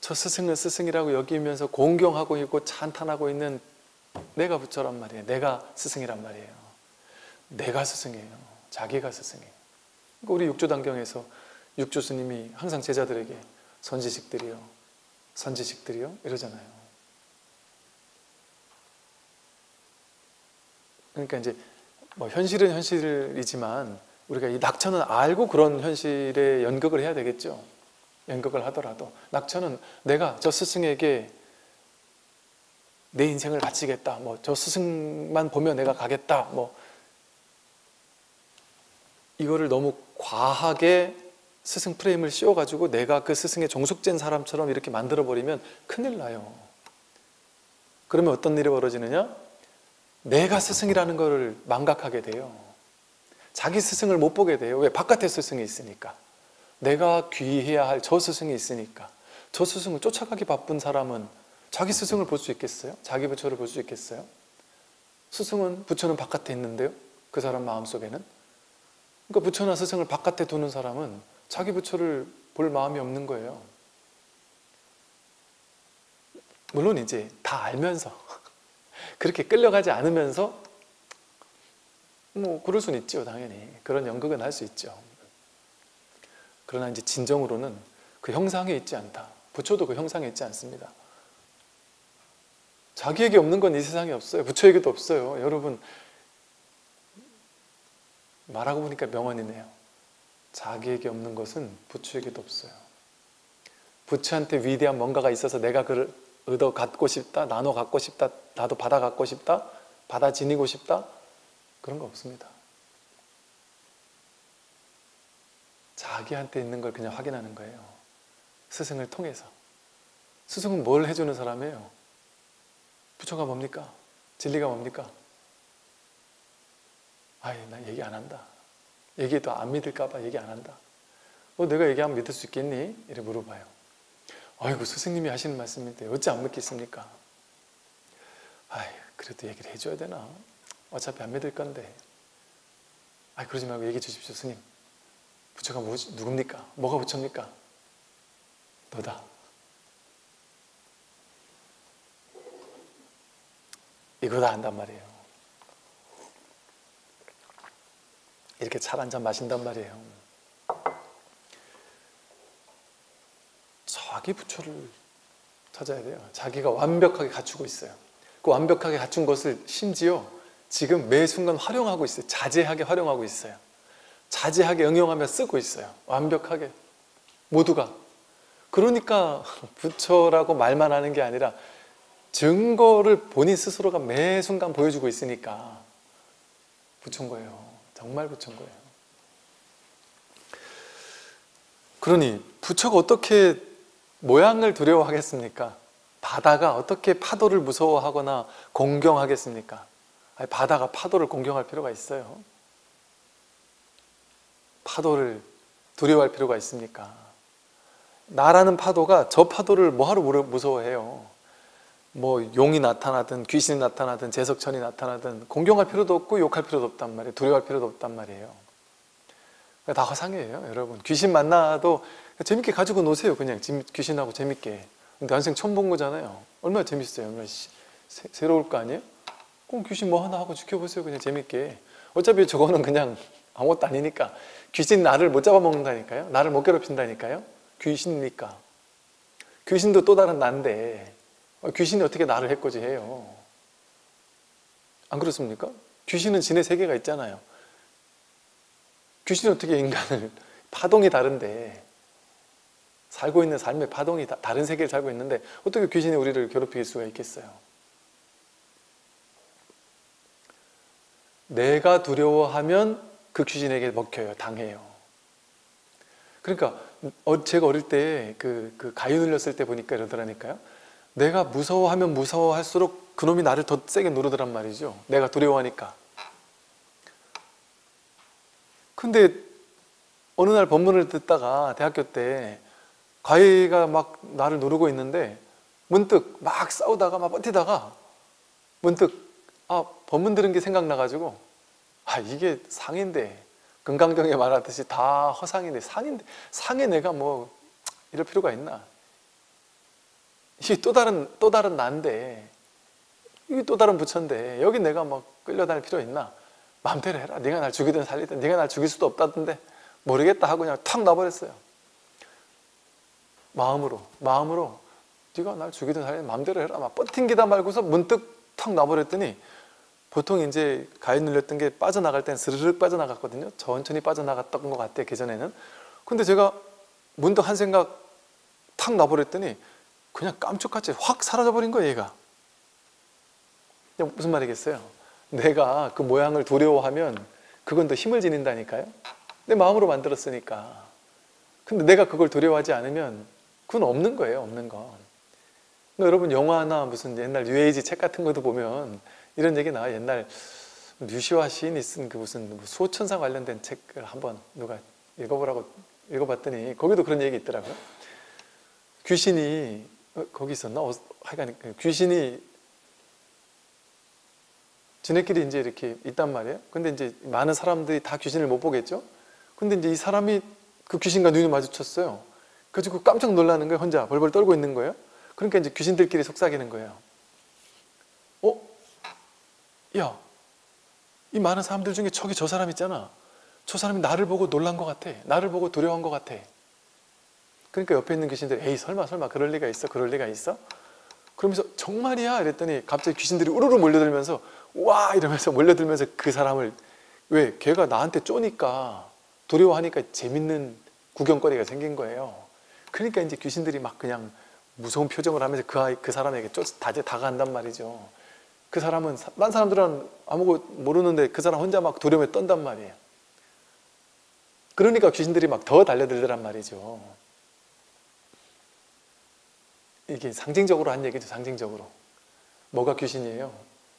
저 스승은 스승이라고 여기면서 공경하고 있고 찬탄하고 있는 내가 부처란 말이에요. 내가 스승이란 말이에요. 내가 스승이에요. 자기가 스승이에요. 그러니까 우리 육조단경에서 육조 스님이 항상 제자들에게 선지식들이요 선지식들이요 이러잖아요. 그러니까 이제 뭐 현실은 현실이지만 우리가 이 낙천은 알고 그런 현실에 연극을 해야 되겠죠. 연극을 하더라도 낙천은 내가 저 스승에게 내 인생을 바치겠다. 뭐 저 스승만 보면 내가 가겠다. 뭐 이거를 너무 과하게 스승 프레임을 씌워가지고 내가 그 스승의 종속된 사람처럼 이렇게 만들어버리면 큰일 나요. 그러면 어떤 일이 벌어지느냐? 내가 스승이라는 것을 망각하게 돼요. 자기 스승을 못 보게 돼요. 왜? 바깥에 스승이 있으니까. 내가 귀해야 할 저 스승이 있으니까. 저 스승을 쫓아가기 바쁜 사람은 자기 스승을 볼 수 있겠어요? 자기 부처를 볼 수 있겠어요? 스승은 부처는 바깥에 있는데요. 그 사람 마음속에는. 그러니까 부처나 스승을 바깥에 두는 사람은 자기 부처를 볼 마음이 없는 거예요. 물론 이제 다 알면서 그렇게 끌려가지 않으면서 뭐 그럴 수는 있죠 당연히 그런 연극은 할 수 있죠 그러나 이제 진정으로는 그 형상에 있지 않다 부처도 그 형상에 있지 않습니다 자기에게 없는 건 이 세상에 없어요. 부처에게도 없어요. 여러분 말하고 보니까 명언이네요. 자기에게 없는 것은 부처에게도 없어요. 부처한테 위대한 뭔가가 있어서 내가 그를 얻어 갖고 싶다, 나눠 갖고 싶다, 나도 받아 갖고 싶다, 받아 지니고 싶다 그런 거 없습니다. 자기한테 있는 걸 그냥 확인하는 거예요. 스승을 통해서. 스승은 뭘 해주는 사람이에요? 부처가 뭡니까? 진리가 뭡니까? 아이, 나 얘기 안 한다. 얘기해도 안 믿을까봐 얘기 안 한다. 어, 내가 얘기하면 믿을 수 있겠니? 이래 물어봐요. 아이고, 스승님이 하시는 말씀인데 어찌 안 믿겠습니까? 아이, 그래도 얘기를 해줘야 되나? 어차피 안 믿을 건데. 아, 그러지 말고 얘기해 주십시오, 스님. 부처가 뭐, 누굽니까? 뭐가 부처입니까? 너다. 이거다 한단 말이에요. 이렇게 차 한 잔 마신단 말이에요. 자기 부처를 찾아야 돼요. 자기가 완벽하게 갖추고 있어요. 그 완벽하게 갖춘 것을 심지어 지금 매 순간 활용하고 있어요. 자제하게 활용하고 있어요. 자제하게 응용하며 쓰고 있어요. 완벽하게. 모두가. 그러니까 부처라고 말만 하는 게 아니라 증거를 본인 스스로가 매 순간 보여주고 있으니까 부처인 거예요. 정말 부처인 거예요. 그러니 부처가 어떻게 모양을 두려워하겠습니까? 바다가 어떻게 파도를 무서워하거나 공경하겠습니까? 바다가 파도를 공경할 필요가 있어요. 파도를 두려워할 필요가 있습니까? 나라는 파도가 저 파도를 뭐하러 무서워해요? 뭐 용이 나타나든 귀신이 나타나든 제석천이 나타나든 공경할 필요도 없고 욕할 필요도 없단 말이에요. 두려워할 필요도 없단 말이에요. 다 허상이에요, 여러분. 귀신 만나도 재밌게 가지고 노세요, 그냥 귀신하고 재밌게. 난생 처음 본 거잖아요. 얼마나 재밌어요, 얼마나 새, 새로울 거 아니에요? 그럼 귀신 뭐 하나 하고 지켜보세요, 그냥 재밌게. 어차피 저거는 그냥 아무것도 아니니까. 귀신 나를 못 잡아먹는다니까요. 나를 못 괴롭힌다니까요. 귀신이니까. 귀신도 또 다른 난데 어, 귀신이 어떻게 나를 해코지 해요? 안 그렇습니까? 귀신은 진의 세계가 있잖아요. 귀신이 어떻게 인간을 파동이 다른데 살고 있는 삶의 파동이 다, 다른 세계를 살고 있는데 어떻게 귀신이 우리를 괴롭힐 수가 있겠어요? 내가 두려워하면 그 귀신에게 먹혀요, 당해요. 그러니까 어, 제가 어릴 때 그 그 가위 눌렸을 때 보니까 이러더라니까요. 내가 무서워하면 무서워할수록 그놈이 나를 더 세게 누르더란 말이죠. 내가 두려워하니까. 근데 어느 날 법문을 듣다가 대학교 때 과외가 막 나를 누르고 있는데 문득 막 싸우다가 막 버티다가 문득 아 법문 들은 게 생각나가지고 아 이게 상인데 금강경에 말하듯이 다 허상인데 상인데 상에 내가 뭐 이럴 필요가 있나 이게 또 다른 또 다른 난데 이게 또 다른 부처인데 여기 내가 막 끌려다닐 필요 있나? 마음대로 해라. 네가 날 죽이든 살리든 네가 날 죽일 수도 없다던데 모르겠다 하고 그냥 탁 놔버렸어요. 마음으로 마음으로 네가 날 죽이든 살리든 마음대로 해라. 막 뻗팅기다 말고서 문득 탁 놔버렸더니 보통 이제 가위 눌렸던 게 빠져나갈 땐 스르륵 빠져나갔거든요. 천천히 빠져나갔던 것 같아요. 그전에는. 근데 제가 문득 한 생각 탁 놔버렸더니 그냥 깜짝같이 확 사라져버린 거예요 얘가 무슨 말이겠어요? 내가 그 모양을 두려워하면 그건 더 힘을 지닌다니까요 내 마음으로 만들었으니까 근데 내가 그걸 두려워하지 않으면 그건 없는 거예요 없는 건 여러분 영화나 무슨 옛날 뉴에이지 책 같은 것도 보면 이런 얘기 나와 옛날 류시화 시인이 쓴 그 무슨 뭐 수호천사 관련된 책을 한번 누가 읽어보라고 읽어봤더니 거기도 그런 얘기 있더라고요 귀신이 어, 거기 있었나? 어, 하여간 그 귀신이 지네끼리 이제 이렇게 있단 말이에요. 근데 이제 많은 사람들이 다 귀신을 못 보겠죠? 근데 이제 이 사람이 그 귀신과 눈이 마주쳤어요. 그래가지고 깜짝 놀라는 거예요. 혼자 벌벌 떨고 있는 거예요. 그러니까 이제 귀신들끼리 속삭이는 거예요. 어? 야, 이 많은 사람들 중에 저기 저 사람 있잖아. 저 사람이 나를 보고 놀란 것 같아. 나를 보고 두려워한 것 같아. 그러니까 옆에 있는 귀신들 에이 설마 설마 그럴 리가 있어? 그럴 리가 있어? 그러면서 정말이야 이랬더니 갑자기 귀신들이 우르르 몰려들면서 와 이러면서 몰려들면서 그 사람을 왜 걔가 나한테 쪼니까 두려워하니까 재밌는 구경거리가 생긴 거예요. 그러니까 이제 귀신들이 막 그냥 무서운 표정을 하면서 그 아이 그 사람에게 쫓 다제 다가간단 말이죠. 그 사람은 사- 딴 사람들은 아무것도 모르는데 그 사람 혼자 막 두려움에 떤단 말이에요. 그러니까 귀신들이 막 더 달려들더란 말이죠. 이게 상징적으로 한 얘기죠, 상징적으로. 뭐가 귀신이에요?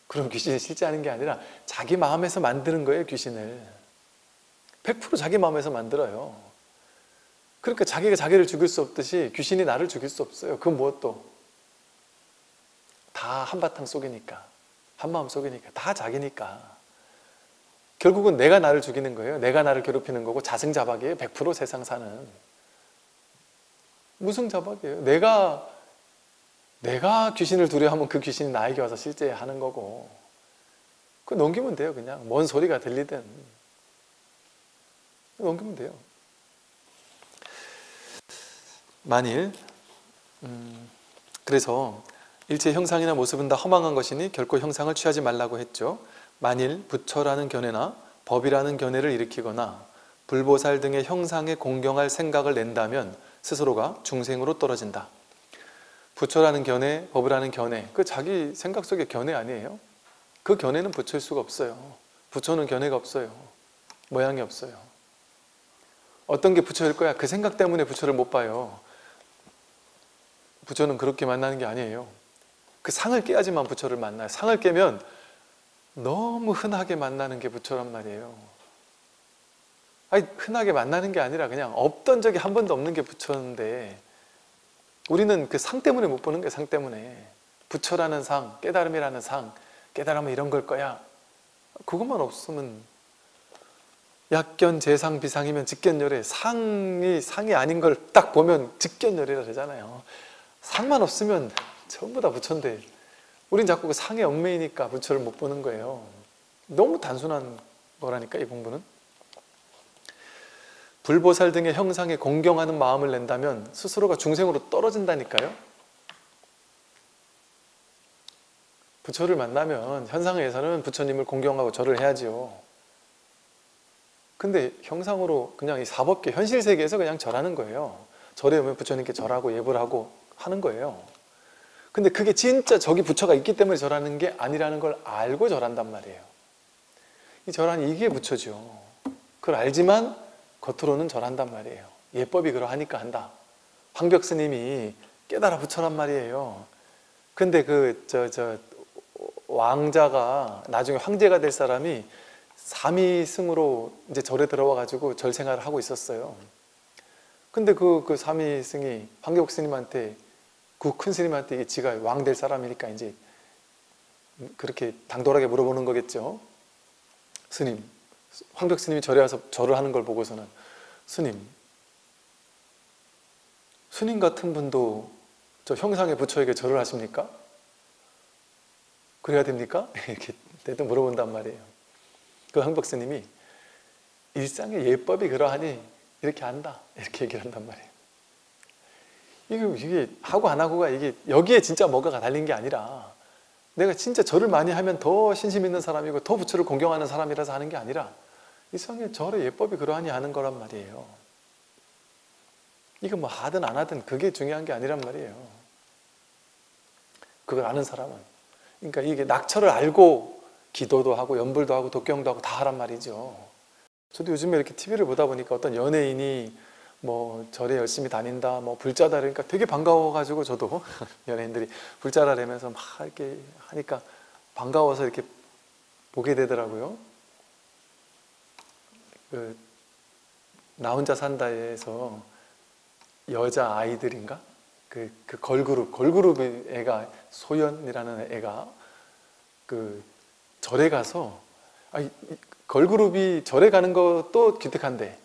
그럼 귀신이 실제 하는 게 아니라 자기 마음에서 만드는 거예요, 귀신을. 100% 자기 마음에서 만들어요. 그러니까 자기가 자기를 죽일 수 없듯이 귀신이 나를 죽일 수 없어요. 그건 무엇도. 다 한바탕 속이니까. 한마음 속이니까. 다 자기니까. 결국은 내가 나를 죽이는 거예요. 내가 나를 괴롭히는 거고 자승자박이에요. 100% 세상 사는. 무승자박이에요. 내가 내가 귀신을 두려워하면 그 귀신이 나에게 와서 실제 하는 거고 그 넘기면 돼요. 그냥 뭔 소리가 들리든 넘기면 돼요. 만일 음, 그래서 일체 형상이나 모습은 다 허망한 것이니 결코 형상을 취하지 말라고 했죠. 만일 부처라는 견해나 법이라는 견해를 일으키거나 불보살 등의 형상에 공경할 생각을 낸다면 스스로가 중생으로 떨어진다. 부처라는 견해, 법이라는 견해, 그 자기 생각 속의 견해 아니에요? 그 견해는 부처일 수가 없어요. 부처는 견해가 없어요. 모양이 없어요. 어떤 게 부처일 거야? 그 생각 때문에 부처를 못 봐요. 부처는 그렇게 만나는 게 아니에요. 그 상을 깨야지만 부처를 만나요. 상을 깨면 너무 흔하게 만나는 게 부처란 말이에요. 아니, 흔하게 만나는 게 아니라 그냥 없던 적이 한 번도 없는 게 부처인데 우리는 그 상 때문에 못 보는 거예요. 상 때문에. 부처라는 상, 깨달음이라는 상, 깨달으면 이런 걸 거야. 그것만 없으면 약견, 재상, 비상이면 직견열애 상이 상이 아닌 걸 딱 보면 직견열애라 그러잖아요. 상만 없으면 전부 다 부처인데 우린 자꾸 그 상의 얽매이니까 부처를 못 보는 거예요. 너무 단순한 거라니까 이 공부는. 불보살 등의 형상에 공경하는 마음을 낸다면 스스로가 중생으로 떨어진다니까요. 부처를 만나면 현상에서는 부처님을 공경하고 절을 해야지요. 근데 형상으로 그냥 이 사법계 현실 세계에서 그냥 절하는 거예요. 절에 오면 부처님께 절하고 예불 하고 하는 거예요. 근데 그게 진짜 저기 부처가 있기 때문에 절하는 게 아니라는 걸 알고 절한단 말이에요. 이 절하는 이게 부처죠. 그걸 알지만 겉으로는 절한단 말이에요. 예법이 그러하니까 한다. 황벽 스님이 깨달아 부처란 말이에요. 근데 그 저 저 왕자가 나중에 황제가 될 사람이 삼위승으로 이제 절에 들어와 가지고 절 생활을 하고 있었어요. 근데 그, 그 삼위승이 황벽 스님한테 그 큰 스님한테 지가 왕 될 사람이니까 이제 그렇게 당돌하게 물어보는 거겠죠. 스님, 황벽 스님이 절에 와서 절을 하는 걸 보고서는 스님, 스님 같은 분도 저 형상의 부처에게 절을 하십니까? 그래야 됩니까? 이렇게 대뜸 물어본단 말이에요. 그 황벽 스님이 일상의 예법이 그러하니 이렇게 한다. 이렇게 얘기를 한단 말이에요. 이게, 이게 하고 안 하고가 이게 여기에 진짜 뭐가가 달린 게 아니라 내가 진짜 절을 많이 하면 더 신심 있는 사람이고 더 부처를 공경하는 사람이라서 하는 게 아니라 이상의 절의 예법이 그러하니 하는 거란 말이에요. 이거 뭐 하든 안 하든 그게 중요한 게 아니란 말이에요. 그걸 아는 사람은. 그러니까 이게 낙처를 알고 기도도 하고 연불도 하고 독경도 하고 다 하란 말이죠. 저도 요즘에 이렇게 TV를 보다 보니까 어떤 연예인이 뭐 절에 열심히 다닌다, 뭐 불자다 그러니까 되게 반가워가지고 저도 연예인들이 불자라면서 막 이렇게 하니까 반가워서 이렇게 보게 되더라고요. 그 나 혼자 산다에서 여자 아이들인가 그, 그 걸그룹 걸그룹 애가 소연이라는 애가 그 절에 가서 아니, 걸그룹이 절에 가는 것도 기특한데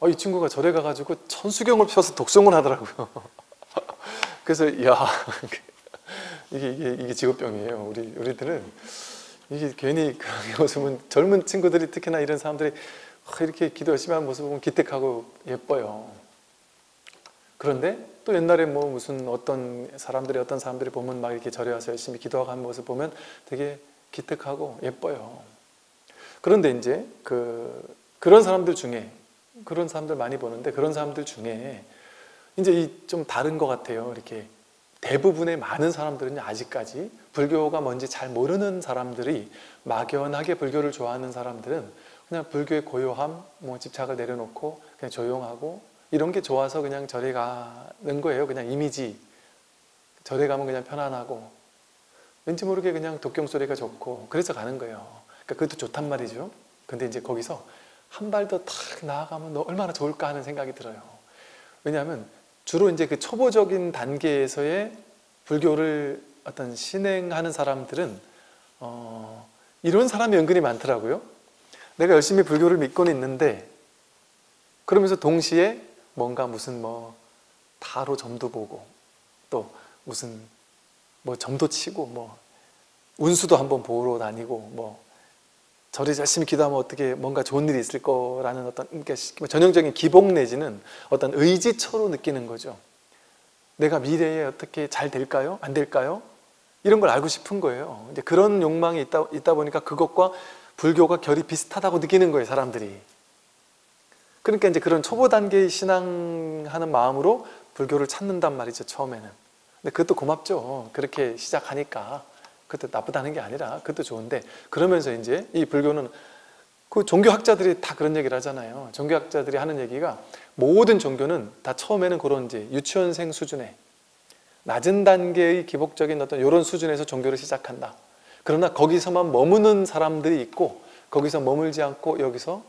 어, 이 친구가 절에 가가지고 천수경을 펴서 독송을 하더라고요. 그래서 야 이게 이게 이게 직업병이에요. 우리 우리들은 이게 괜히 모습은 젊은 친구들이 특히나 이런 사람들이 이렇게 기도 열심히 하는 모습 보면 기특하고 예뻐요. 그런데 또 옛날에 뭐 무슨 어떤 사람들이 어떤 사람들이 보면 막 이렇게 절에 와서 열심히 기도하고 하는 모습 보면 되게 기특하고 예뻐요. 그런데 이제 그 그런 사람들 중에 그런 사람들 많이 보는데 그런 사람들 중에 이제 이 좀 다른 것 같아요. 이렇게 대부분의 많은 사람들은 아직까지 불교가 뭔지 잘 모르는 사람들이 막연하게 불교를 좋아하는 사람들은 그냥 불교의 고요함, 뭐 집착을 내려놓고 그냥 조용하고 이런 게 좋아서 그냥 절에 가는 거예요. 그냥 이미지. 절에 가면 그냥 편안하고 왠지 모르게 그냥 독경 소리가 좋고 그래서 가는 거예요. 그러니까 그것도 좋단 말이죠. 근데 이제 거기서 한 발 더 탁 나아가면 너 얼마나 좋을까 하는 생각이 들어요. 왜냐하면 주로 이제 그 초보적인 단계에서의 불교를 어떤 신행하는 사람들은 어, 이런 사람이 은근히 많더라고요. 내가 열심히 불교를 믿고는 있는데 그러면서 동시에 뭔가 무슨 뭐 타로 점도 보고 또 무슨 뭐 점도 치고 뭐 운수도 한번 보러 다니고 뭐 절에 열심히 기도하면 어떻게 뭔가 좋은 일이 있을 거라는 어떤 그러니까 전형적인 기복 내지는 어떤 의지처로 느끼는 거죠. 내가 미래에 어떻게 잘 될까요? 안 될까요? 이런 걸 알고 싶은 거예요. 이제 그런 욕망이 있다, 있다 보니까 그것과 불교가 결이 비슷하다고 느끼는 거예요, 사람들이. 그러니까 이제 그런 초보 단계의 신앙하는 마음으로 불교를 찾는단 말이죠, 처음에는. 근데 그것도 고맙죠. 그렇게 시작하니까. 그것도 나쁘다는 게 아니라 그것도 좋은데 그러면서 이제 이 불교는 그 종교학자들이 다 그런 얘기를 하잖아요. 종교학자들이 하는 얘기가 모든 종교는 다 처음에는 그런 이제 유치원생 수준의 낮은 단계의 기복적인 어떤 이런 수준에서 종교를 시작한다. 그러나 거기서만 머무는 사람들이 있고 거기서 머물지 않고 여기서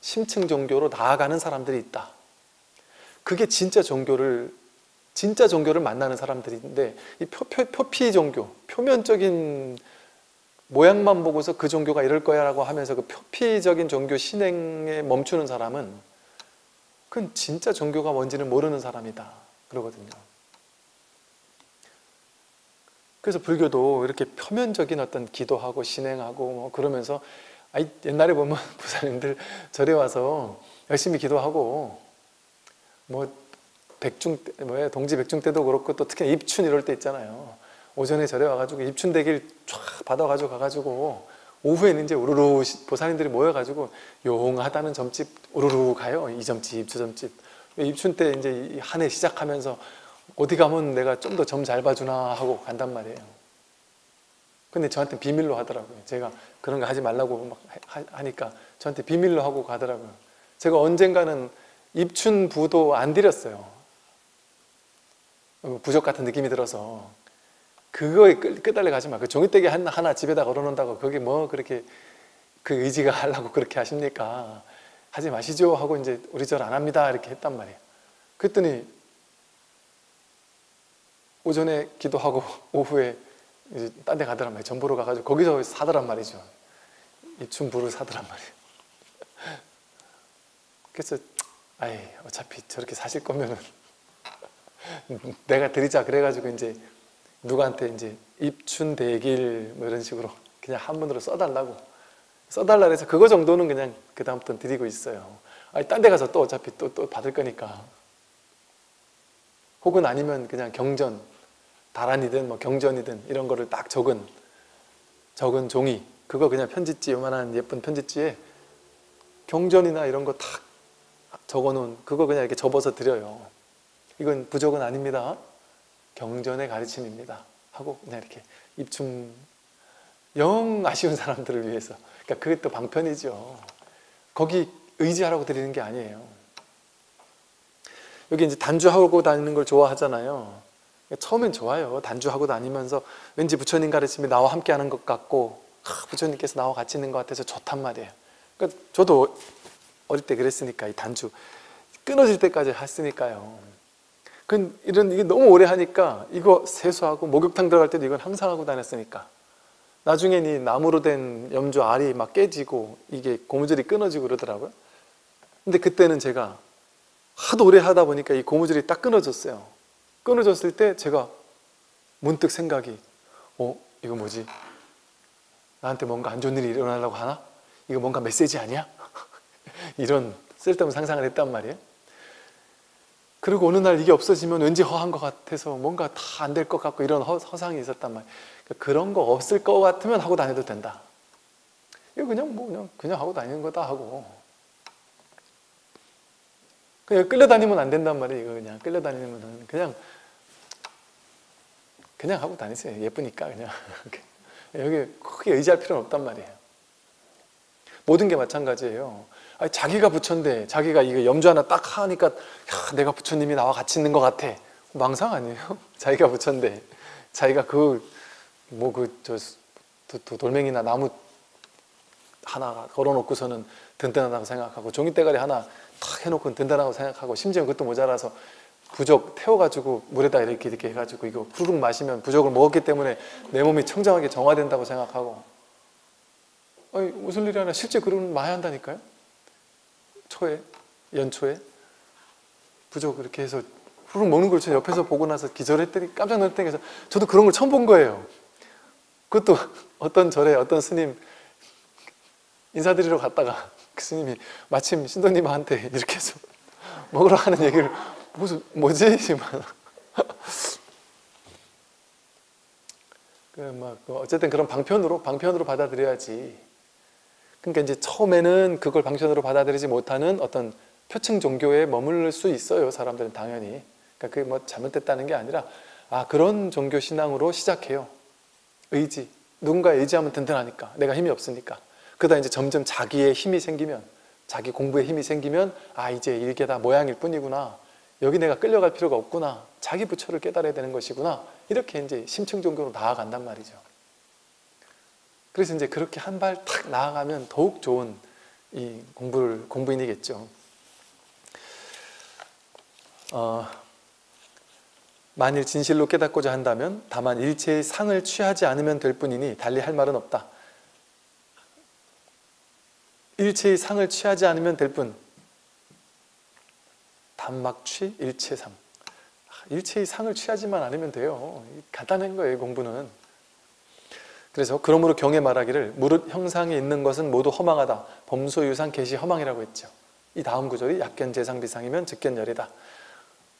심층 종교로 나아가는 사람들이 있다. 그게 진짜 종교를 진짜 종교를 만나는 사람들인데 이 표, 표, 표피 종교, 표면적인 모양만 보고서 그 종교가 이럴 거야 라고 하면서 그 표피적인 종교 신행에 멈추는 사람은 그건 진짜 종교가 뭔지는 모르는 사람이다 그러거든요. 그래서 불교도 이렇게 표면적인 어떤 기도하고 신행하고 뭐 그러면서 아이 옛날에 보면 부사님들 절에 와서 열심히 기도하고 뭐 백중 때, 뭐야 동지 백중 때도 그렇고 또 특히 입춘 이럴 때 있잖아요. 오전에 절에 와가지고 입춘 대길 쫙 받아가지고 가가지고 오후에는 이제 우르르 보살님들이 모여가지고 용하다는 점집 우르르 가요. 이 점집 저 점집 입춘 때 이제 한 해 시작하면서 어디 가면 내가 좀 더 점 잘 봐주나 하고 간단 말이에요. 근데 저한테 비밀로 하더라고요. 제가 그런 거 하지 말라고 막 하니까 저한테 비밀로 하고 가더라고요. 제가 언젠가는 입춘 부도 안 드렸어요. 부적 같은 느낌이 들어서 그거에 끄달려 가지 마. 그 종이떼기 하나 집에다 걸어놓는다고 그게 뭐 그렇게 그 의지가 하려고 그렇게 하십니까? 하지 마시죠 하고 이제 우리 절 안 합니다 이렇게 했단 말이에요. 그랬더니 오전에 기도하고 오후에 이제 딴 데 가더란 말이에요. 전보로 가가지고 거기서 사더란 말이죠. 입춘부를 사더란 말이에요. 그래서 아이 어차피 저렇게 사실 거면은 내가 드리자 그래가지고 이제 누구한테 이제 입춘 대길 뭐 이런 식으로 그냥 한문으로 써달라고 써달라 그래서 그거 정도는 그냥 그 다음부터 드리고 있어요. 아니 딴 데 가서 또 어차피 또, 또 받을 거니까 혹은 아니면 그냥 경전 다란이든 뭐 경전이든 이런 거를 딱 적은 적은 종이 그거 그냥 편지지 요만한 예쁜 편지지에 경전이나 이런 거 탁 적어놓은 그거 그냥 이렇게 접어서 드려요. 이건 부적은 아닙니다. 경전의 가르침입니다. 하고 그냥 이렇게 입춤 영 아쉬운 사람들을 위해서 그러니까 그게 또 방편이죠. 거기 의지하라고 드리는 게 아니에요. 여기 이제 단주하고 다니는 걸 좋아하잖아요. 처음엔 좋아요. 단주하고 다니면서 왠지 부처님 가르침이 나와 함께 하는 것 같고 부처님께서 나와 같이 있는 것 같아서 좋단 말이에요. 그러니까 저도 어릴 때 그랬으니까 이 단주 끊어질 때까지 했으니까요. 그 이런 이게 너무 오래 하니까 이거 세수하고 목욕탕 들어갈 때도 이건 항상 하고 다녔으니까 나중엔 이 나무로 된 염주 알이 막 깨지고 이게 고무줄이 끊어지고 그러더라고요. 근데 그때는 제가 하도 오래 하다 보니까 이 고무줄이 딱 끊어졌어요. 끊어졌을 때 제가 문득 생각이 어? 이거 뭐지? 나한테 뭔가 안 좋은 일이 일어나려고 하나? 이거 뭔가 메시지 아니야? 이런 쓸데없는 상상을 했단 말이에요. 그리고 어느 날 이게 없어지면 왠지 허한 것 같아서 뭔가 다 안 될 것 같고 이런 허, 허상이 있었단 말이에요. 그러니까 그런 거 없을 것 같으면 하고 다녀도 된다. 이거 그냥 뭐 그냥 그냥 하고 다니는 거다 하고 그냥 끌려다니면 안 된단 말이에요. 이거 그냥 끌려다니면은 그냥 그냥 하고 다니세요. 예쁘니까 그냥 여기 크게 의지할 필요는 없단 말이에요. 모든 게 마찬가지예요. 아니, 자기가 부처인데 자기가 이거 염주 하나 딱 하니까 야, 내가 부처님이 나와 같이 있는 것 같아. 망상 아니에요? 자기가 부처인데 자기가 그 뭐 그저 돌멩이나 나무 하나 걸어놓고서는 든든하다고 생각하고 종이대가리 하나 탁 해놓고 든든하다고 생각하고 심지어 그것도 모자라서 부적 태워가지고 물에다 이렇게 이렇게 해가지고 이거 후루룩 마시면 부적을 먹었기 때문에 내 몸이 청정하게 정화된다고 생각하고 아니 무슨 일이 아니라 실제 그런 많이 한다니까요 초에? 연초에? 부적 이렇게 해서 후루룩 먹는 걸 제가 옆에서 보고 나서 기절했더니 깜짝 놀랐더니 저도 그런 걸 처음 본 거예요. 그것도 어떤 절에 어떤 스님 인사드리러 갔다가 그 스님이 마침 신도님한테 이렇게 해서 먹으러 가는 얘기를 무슨 뭐지? 지만 그막 그 어쨌든 그런 방편으로 방편으로 받아들여야지. 그러니까 이제 처음에는 그걸 방편으로 받아들이지 못하는 어떤 표층 종교에 머무를 수 있어요 사람들은 당연히. 그러니까 그게 뭐 잘못됐다는 게 아니라 아 그런 종교 신앙으로 시작해요. 의지 누군가 의지하면 든든하니까 내가 힘이 없으니까. 그러다 이제 점점 자기의 힘이 생기면 자기 공부에 힘이 생기면 아 이제 이게 다 모양일 뿐이구나 여기 내가 끌려갈 필요가 없구나 자기 부처를 깨달아야 되는 것이구나 이렇게 이제 심층 종교로 나아간단 말이죠 그래서 이제 그렇게 한 발 탁 나아가면 더욱 좋은 이 공부를 공부인이겠죠 어, 만일 진실로 깨닫고자 한다면 다만 일체의 상을 취하지 않으면 될 뿐이니 달리 할 말은 없다 일체의 상을 취하지 않으면 될 뿐. 단막취 일체상. 일체의 상을 취하지만 않으면 돼요. 간단한 거예요, 공부는. 그래서 그러므로 경에 말하기를 무릇 형상에 있는 것은 모두 허망하다. 범소 유상 개시 허망이라고 했죠. 이 다음 구절이 약견 재상 비상이면 즉견열이다.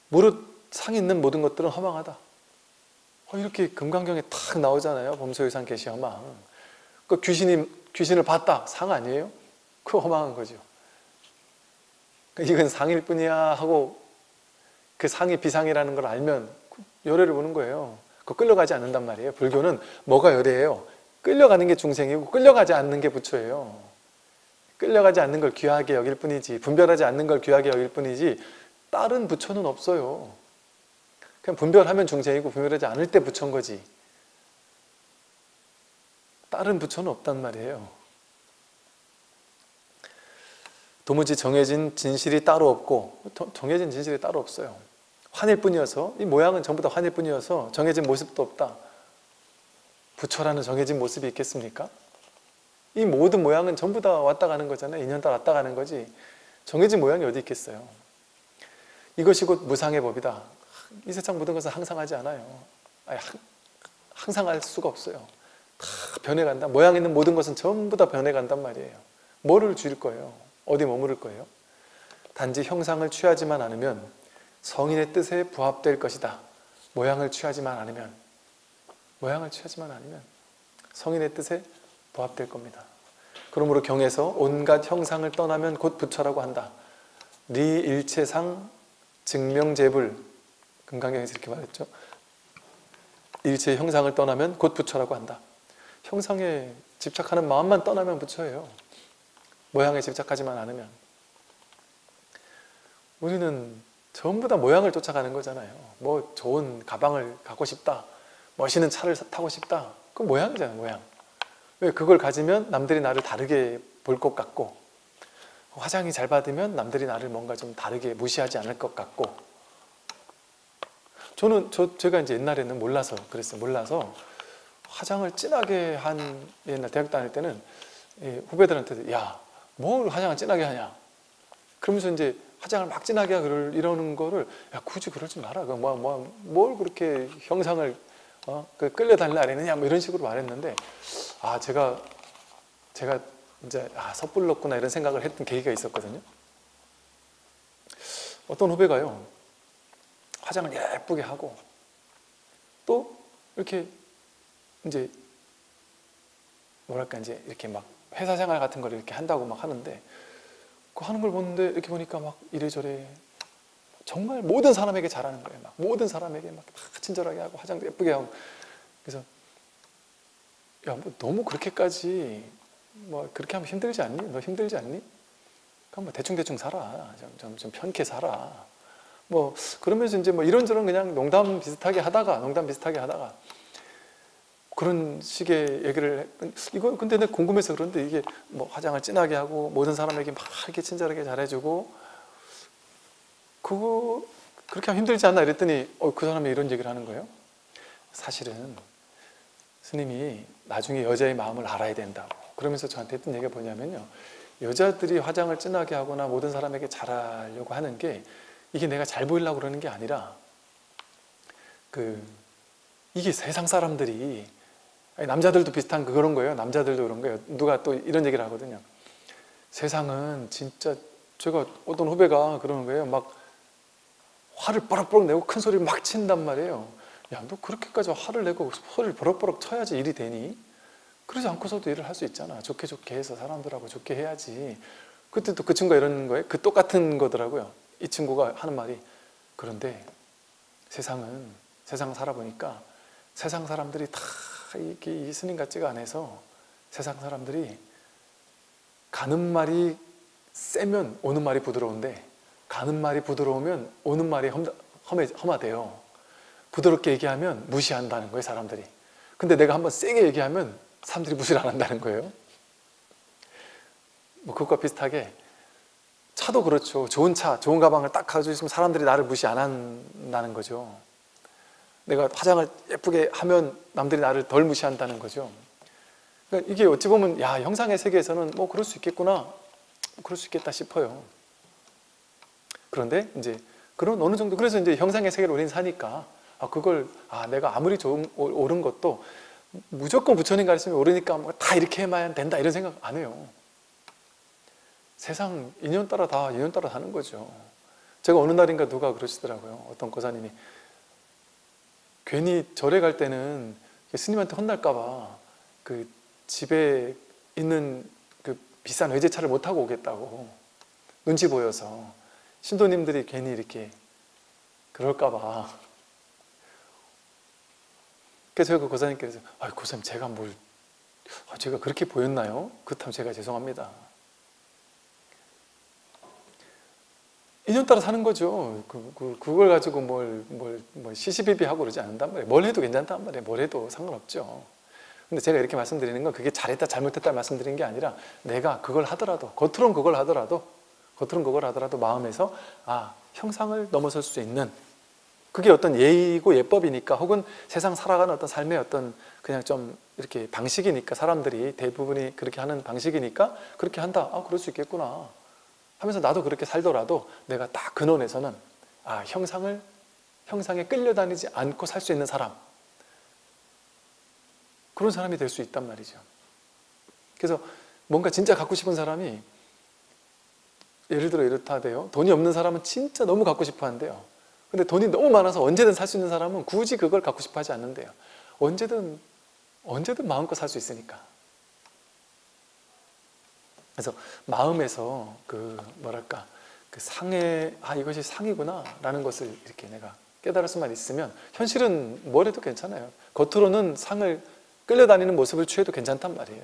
무릇 상 있는 모든 것들은 허망하다. 어, 이렇게 금강경에 탁 나오잖아요. 범소 유상 개시 허망. 그 귀신이 귀신을 봤다. 상 아니에요? 그 허망한 거죠. 이건 상일 뿐이야 하고 그 상이 비상이라는 걸 알면 열애를 보는 거예요. 그 끌려가지 않는단 말이에요. 불교는 뭐가 열애예요? 끌려가는 게 중생이고 끌려가지 않는 게 부처예요. 끌려가지 않는 걸 귀하게 여길 뿐이지 분별하지 않는 걸 귀하게 여길 뿐이지 다른 부처는 없어요. 그냥 분별하면 중생이고 분별하지 않을 때 부처인 거지. 다른 부처는 없단 말이에요. 도무지 정해진 진실이 따로 없고 정해진 진실이 따로 없어요. 환일 뿐이어서 이 모양은 전부 다 환일 뿐이어서 정해진 모습도 없다. 부처라는 정해진 모습이 있겠습니까? 이 모든 모양은 전부 다 왔다 가는 거잖아요. 인연 따라 왔다 가는 거지. 정해진 모양이 어디 있겠어요? 이것이 곧 무상의 법이다. 이 세상 모든 것은 항상 하지 않아요. 아니, 항상 할 수가 없어요. 다 변해간다. 모양 있는 모든 것은 전부 다 변해간단 말이에요. 뭐를 줄 거예요? 어디 머무를 거예요? 단지 형상을 취하지만 않으면 성인의 뜻에 부합될 것이다. 모양을 취하지만 않으면 모양을 취하지만 않으면 성인의 뜻에 부합될 겁니다. 그러므로 경에서 온갖 형상을 떠나면 곧 부처라고 한다. 리 일체상 증명제불 금강경에서 이렇게 말했죠. 일체 형상을 떠나면 곧 부처라고 한다. 형상에 집착하는 마음만 떠나면 부처예요. 모양에 집착하지만 않으면 우리는 전부 다 모양을 쫓아가는 거잖아요. 뭐 좋은 가방을 갖고 싶다 멋있는 차를 타고 싶다. 그 모양이잖아요 모양. 왜 그걸 가지면 남들이 나를 다르게 볼 것 같고 화장이 잘 받으면 남들이 나를 뭔가 좀 다르게 무시하지 않을 것 같고. 저는 저 제가 이제 옛날에는 몰라서 그랬어요. 몰라서 화장을 진하게 한 옛날 대학 다닐 때는 후배들한테도 야뭘 화장을 진하게 하냐? 그러면서 이제 화장을 막 진하게 하고 이러는 거를 야 굳이 그러지 마라 뭐, 뭐, 뭘 그렇게 형상을 어? 그 끌려다니려 그랬느냐 뭐 이런 식으로 말했는데 아 제가 제가 이제 아 섣불렀구나 이런 생각을 했던 계기가 있었거든요 어떤 후배가요 화장을 예쁘게 하고 또 이렇게 이제 뭐랄까 이제 이렇게 막 회사 생활 같은 걸 이렇게 한다고 막 하는데 그 하는 걸 보는데 이렇게 보니까 막 이래저래 정말 모든 사람에게 잘하는 거예요. 막 모든 사람에게 막 다 친절하게 하고 화장도 예쁘게 하고 그래서 야 뭐 너무 그렇게까지 뭐 그렇게 하면 힘들지 않니? 너 힘들지 않니? 그럼 뭐 대충 대충 살아. 좀, 좀, 좀 편케 살아. 뭐 그러면서 이제 뭐 이런저런 그냥 농담 비슷하게 하다가 농담 비슷하게 하다가 그런 식의 얘기를 했- 이거 근데 내가 궁금해서 그런데 이게 뭐 화장을 진하게 하고 모든 사람에게 막 이렇게 친절하게 잘해주고 그거 그렇게 하면 힘들지 않나 이랬더니 어, 그 사람이 이런 얘기를 하는 거예요. 사실은 스님이 나중에 여자의 마음을 알아야 된다고 그러면서 저한테 했던 얘기가 뭐냐면요. 여자들이 화장을 진하게 하거나 모든 사람에게 잘하려고 하는 게 이게 내가 잘 보이려고 그러는 게 아니라 그 이게 세상 사람들이 남자들도 비슷한 그런 거예요. 남자들도 그런 거예요. 누가 또 이런 얘기를 하거든요. 세상은 진짜 제가 어떤 후배가 그러는 거예요. 막 화를 뻐럭뻐럭 내고 큰 소리를 막 친단 말이에요. 야, 너 그렇게까지 화를 내고 소리를 버럭버럭 쳐야지 일이 되니? 그러지 않고서도 일을 할 수 있잖아. 좋게 좋게 해서 사람들하고 좋게 해야지. 그때 또 그 친구가 이러는 거예요. 그 똑같은 거더라고요. 이 친구가 하는 말이 그런데 세상은 세상 살아보니까 세상 사람들이 다 이게 이 스님 같지가 않아서 세상 사람들이 가는 말이 세면 오는 말이 부드러운데 가는 말이 부드러우면 오는 말이 험, 험해, 험하대요. 부드럽게 얘기하면 무시한다는 거예요, 사람들이. 근데 내가 한번 세게 얘기하면 사람들이 무시를 안 한다는 거예요. 뭐 그것과 비슷하게 차도 그렇죠. 좋은 차, 좋은 가방을 딱 가지고 있으면 사람들이 나를 무시 안 한다는 거죠. 내가 화장을 예쁘게 하면 남들이 나를 덜 무시한다는 거죠. 그러니까 이게 어찌 보면 야 형상의 세계에서는 뭐 그럴 수 있겠구나, 뭐 그럴 수 있겠다 싶어요. 그런데 이제 그런 어느 정도 그래서 이제 형상의 세계를 우리는 사니까 아 그걸 아 내가 아무리 좋은 옳은 것도 무조건 부처님 가르치면 옳으니까 뭐다 이렇게 해야만 된다 이런 생각 안 해요. 세상 인연 따라 다 인연 따라 사는 거죠. 제가 어느 날인가 누가 그러시더라고요. 어떤 고사님이 괜히 절에 갈 때는 스님한테 혼날까봐 그 집에 있는 그 비싼 외제차를 못 타고 오겠다고 눈치 보여서 신도님들이 괜히 이렇게 그럴까봐 그래서 그 고사님께서 아 고사님 제가 뭘 아, 제가 그렇게 보였나요? 그렇다면 제가 죄송합니다. 인연 따라 사는 거죠. 그, 그, 그걸 가지고 뭘, 뭘, 뭘 시시비비하고 그러지 않는단 말이에요. 뭘 해도 괜찮단 말이에요. 뭘 해도 상관없죠. 근데 제가 이렇게 말씀드리는 건 그게 잘했다 잘못했다 말씀드리는 게 아니라 내가 그걸 하더라도 겉으로는 그걸 하더라도 겉으로는 그걸 하더라도 마음에서 아 형상을 넘어설 수 있는 그게 어떤 예의고 예법이니까 혹은 세상 살아가는 어떤 삶의 어떤 그냥 좀 이렇게 방식이니까 사람들이 대부분이 그렇게 하는 방식이니까 그렇게 한다. 아 그럴 수 있겠구나. 하면서 나도 그렇게 살더라도 내가 딱 근원에서는 아 형상을 형상에 끌려다니지 않고 살 수 있는 사람 그런 사람이 될 수 있단 말이죠. 그래서 뭔가 진짜 갖고 싶은 사람이 예를 들어 이렇다 돼요. 돈이 없는 사람은 진짜 너무 갖고 싶어 한대요. 근데 돈이 너무 많아서 언제든 살 수 있는 사람은 굳이 그걸 갖고 싶어 하지 않는데요. 언제든 언제든 마음껏 살 수 있으니까. 그래서 마음에서 그 뭐랄까 그 상해 아 이것이 상이구나라는 것을 이렇게 내가 깨달을 수만 있으면 현실은 뭘 해도 괜찮아요. 겉으로는 상을 끌려다니는 모습을 취해도 괜찮단 말이에요.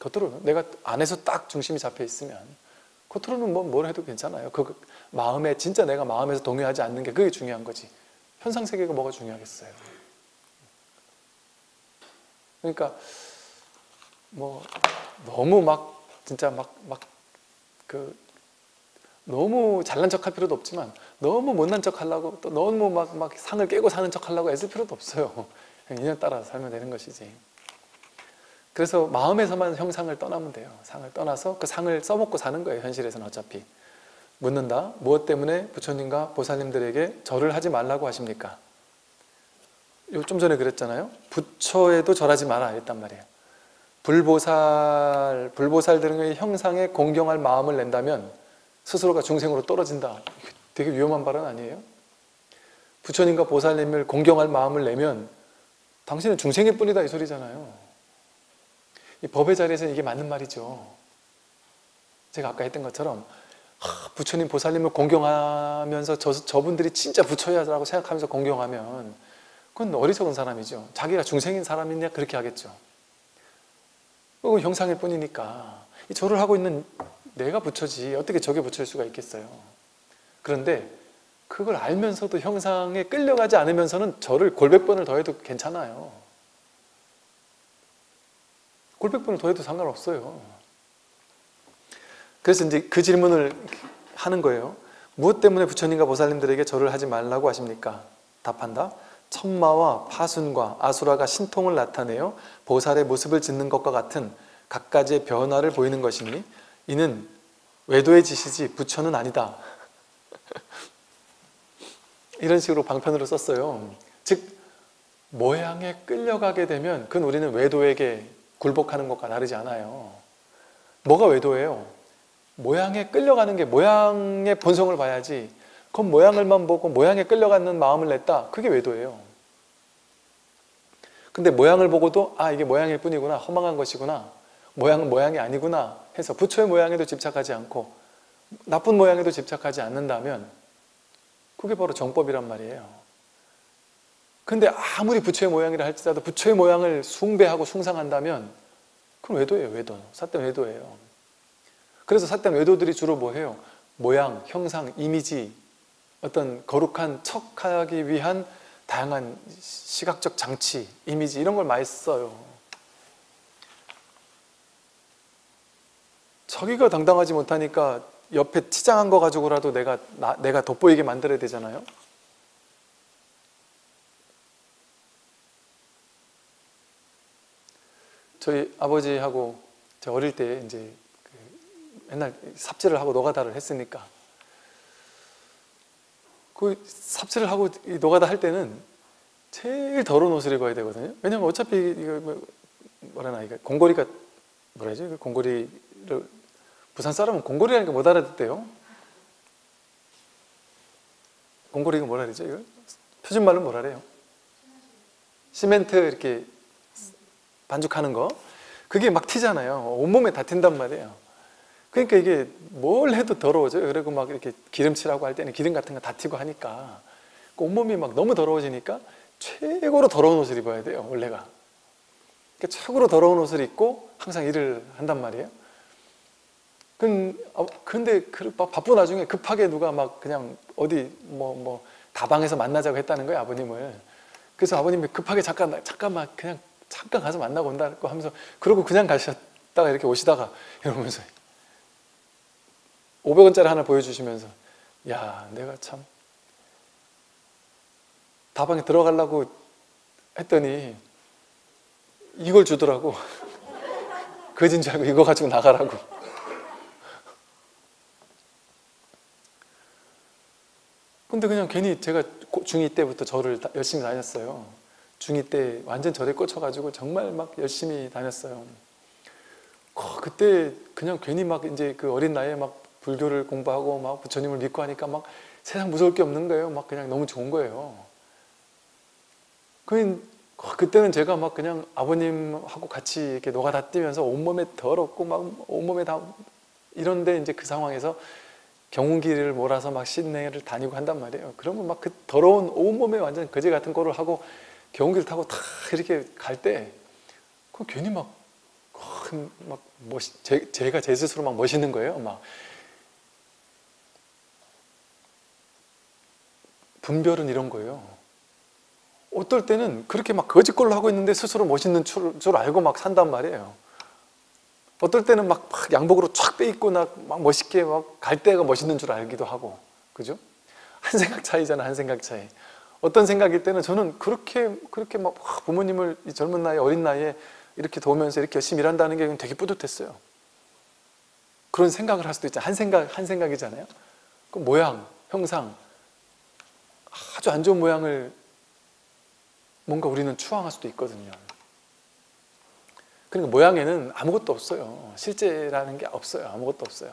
겉으로는 내가 안에서 딱 중심이 잡혀 있으면 겉으로는 뭐 뭘 해도 괜찮아요. 그 마음에 진짜 내가 마음에서 동요하지 않는 게 그게 중요한 거지. 현상 세계가 뭐가 중요하겠어요. 그러니까 뭐 너무 막 진짜 막 막 그 너무 잘난 척 할 필요도 없지만 너무 못난 척 하려고 또 너무 막 막 상을 깨고 사는 척 하려고 애쓸 필요도 없어요. 인연 따라 살면 되는 것이지. 그래서 마음에서만 형상을 떠나면 돼요. 상을 떠나서 그 상을 써먹고 사는 거예요. 현실에서는 어차피. 묻는다. 무엇 때문에 부처님과 보살님들에게 절을 하지 말라고 하십니까? 좀 전에 그랬잖아요. 부처에도 절하지 마라 했단 말이에요. 불보살, 불보살들의 형상에 공경할 마음을 낸다면 스스로가 중생으로 떨어진다. 되게 위험한 발언 아니에요? 부처님과 보살님을 공경할 마음을 내면 당신은 중생일 뿐이다 이 소리잖아요. 이 법의 자리에서 이게 맞는 말이죠. 제가 아까 했던 것처럼 하, 부처님 보살님을 공경하면서 저, 저분들이 진짜 부처야라고 생각하면서 공경하면 그건 어리석은 사람이죠. 자기가 중생인 사람이냐 그렇게 하겠죠. 그건 형상일 뿐이니까 이 절을 하고 있는 내가 부처지 어떻게 저게 부처일 수가 있겠어요. 그런데 그걸 알면서도 형상에 끌려가지 않으면서는 저를 골백번을 더해도 괜찮아요. 골백번을 더해도 상관없어요. 그래서 이제 그 질문을 하는 거예요. 무엇 때문에 부처님과 보살님들에게 절을 하지 말라고 하십니까? 답한다. 천마와 파순과 아수라가 신통을 나타내어 보살의 모습을 짓는 것과 같은 각가지의 변화를 보이는 것이니 이는 외도의 짓이지 부처는 아니다. 이런 식으로 방편으로 썼어요. 즉 모양에 끌려가게 되면 그건 우리는 외도에게 굴복하는 것과 다르지 않아요. 뭐가 외도예요? 모양에 끌려가는 게 모양의 본성을 봐야지 그건 모양을만 보고 모양에 끌려가는 마음을 냈다. 그게 외도예요. 근데 모양을 보고도 아 이게 모양일 뿐이구나 허망한 것이구나 모양은 모양이 아니구나 해서 부처의 모양에도 집착하지 않고 나쁜 모양에도 집착하지 않는다면 그게 바로 정법이란 말이에요. 근데 아무리 부처의 모양이라 할지라도 부처의 모양을 숭배하고 숭상한다면 그건 외도예요, 외도. 사된 외도예요. 그래서 사된 외도들이 주로 뭐 해요? 모양, 형상, 이미지, 어떤 거룩한 척하기 위한 다양한 시각적 장치, 이미지 이런 걸 많이 써요. 자기가 당당하지 못하니까 옆에 치장한 거 가지고라도 내가 나, 내가 돋보이게 만들어야 되잖아요. 저희 아버지하고 제 어릴 때 이제 그 맨날 삽질을 하고 노가다를 했으니까 그 삽질을 하고 노가다 할 때는 제일 더러운 옷을 입어야 되거든요. 왜냐면 어차피 이거 뭐, 뭐라나 이거 공고리가 뭐라지? 그 공고리를 부산 사람은 공고리라는 게 못 알아듣대요. 공고리가 뭐라 그러죠? 이거? 표준말로 뭐라 그래요? 시멘트 이렇게 반죽하는 거. 그게 막 튀잖아요. 온몸에 다 튄단 말이에요. 그러니까 이게 뭘 해도 더러워져요. 그리고 막 이렇게 기름칠하고 할 때는 기름 같은 거 다 튀고 하니까 그 온몸이 막 너무 더러워지니까 최고로 더러운 옷을 입어야 돼요. 원래가. 그러니까 최고로 더러운 옷을 입고 항상 일을 한단 말이에요. 어, 근데 바쁜 와중에 급하게 누가 막 그냥 어디 뭐 뭐 다방에서 만나자고 했다는 거예요 아버님을. 그래서 아버님이 급하게 잠깐 잠깐만 그냥 잠깐 가서 만나고 온다고 하면서 그러고 그냥 가셨다가 이렇게 오시다가 이러면서 500원짜리 하나 보여주시면서 야 내가 참 다방에 들어가려고 했더니 이걸 주더라고. 거진 줄 알고 이거 가지고 나가라고. 근데 그냥 괜히 제가 중2 때부터 절을 열심히 다녔어요. 중2 때 완전 절에 꽂혀가지고 정말 막 열심히 다녔어요. 그때 그냥 괜히 막 이제 그 어린 나이에 막 불교를 공부하고 막 부처님을 믿고 하니까 막 세상 무서울 게 없는 거예요 막 그냥 너무 좋은 거예요 그 그때는 제가 막 그냥 아버님하고 같이 이렇게 노가다 뛰면서 온몸에 더럽고 막 온몸에 다 이런데 이제 그 상황에서 경운기를 몰아서 막 시내를 다니고 한단 말이에요. 그러면 막 그 더러운 온몸에 완전 거지 같은 거를 하고 경운기를 타고 탁 이렇게 갈 때, 그 괜히 막, 막 멋, 제, 제가 제 스스로 막 멋있는 거예요. 막. 분별은 이런 거예요. 어떨 때는 그렇게 막 거짓걸로 하고 있는데 스스로 멋있는 줄, 줄 알고 막 산단 말이에요. 어떨 때는 막, 막 양복으로 쫙 빼입고 막 멋있게 막 갈 때가 멋있는 줄 알기도 하고, 그죠? 한 생각 차이잖아, 한 생각 차이. 어떤 생각일 때는 저는 그렇게, 그렇게 막 부모님을 이 젊은 나이, 어린 나이에 이렇게 도우면서 이렇게 열심히 일한다는 게 되게 뿌듯했어요. 그런 생각을 할 수도 있잖아요. 한 생각, 한 생각이잖아요. 그 모양, 형상, 아주 안 좋은 모양을 뭔가 우리는 추앙할 수도 있거든요. 그러니까 모양에는 아무것도 없어요. 실제라는 게 없어요. 아무것도 없어요.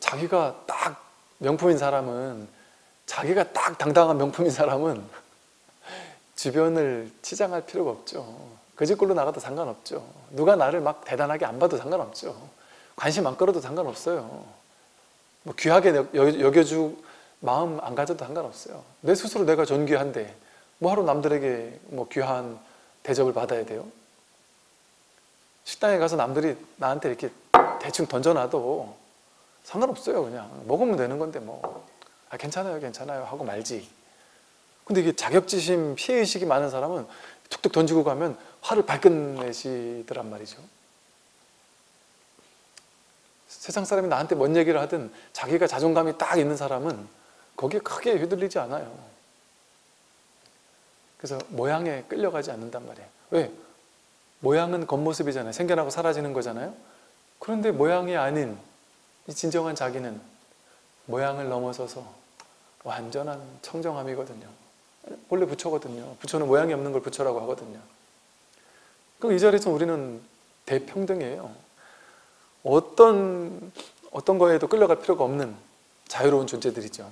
자기가 딱 명품인 사람은 자기가 딱 당당한 명품인 사람은 주변을 치장할 필요가 없죠. 그 집 꼴로 나가도 상관없죠. 누가 나를 막 대단하게 안 봐도 상관없죠. 관심 안 끌어도 상관없어요. 뭐 귀하게 여겨주 마음 안 가져도 상관없어요. 내 스스로 내가 존귀한데 뭐하러 남들에게 뭐 귀한 대접을 받아야 돼요? 식당에 가서 남들이 나한테 이렇게 대충 던져놔도 상관없어요. 그냥 먹으면 되는 건데 뭐 아, 괜찮아요, 괜찮아요 하고 말지. 근데 이게 자격지심, 피해의식이 많은 사람은 툭툭 던지고 가면 화를 발끈내시더란 말이죠. 세상 사람이 나한테 뭔 얘기를 하든 자기가 자존감이 딱 있는 사람은 거기에 크게 휘둘리지 않아요. 그래서 모양에 끌려가지 않는단 말이에요. 왜? 모양은 겉모습이잖아요. 생겨나고 사라지는 거잖아요. 그런데 모양이 아닌 이 진정한 자기는 모양을 넘어서서 완전한 청정함이거든요. 원래 부처거든요. 부처는 모양이 없는 걸 부처라고 하거든요. 그럼 이 자리에서 우리는 대평등이에요. 어떤 어떤 거에도 끌려갈 필요가 없는 자유로운 존재들이죠.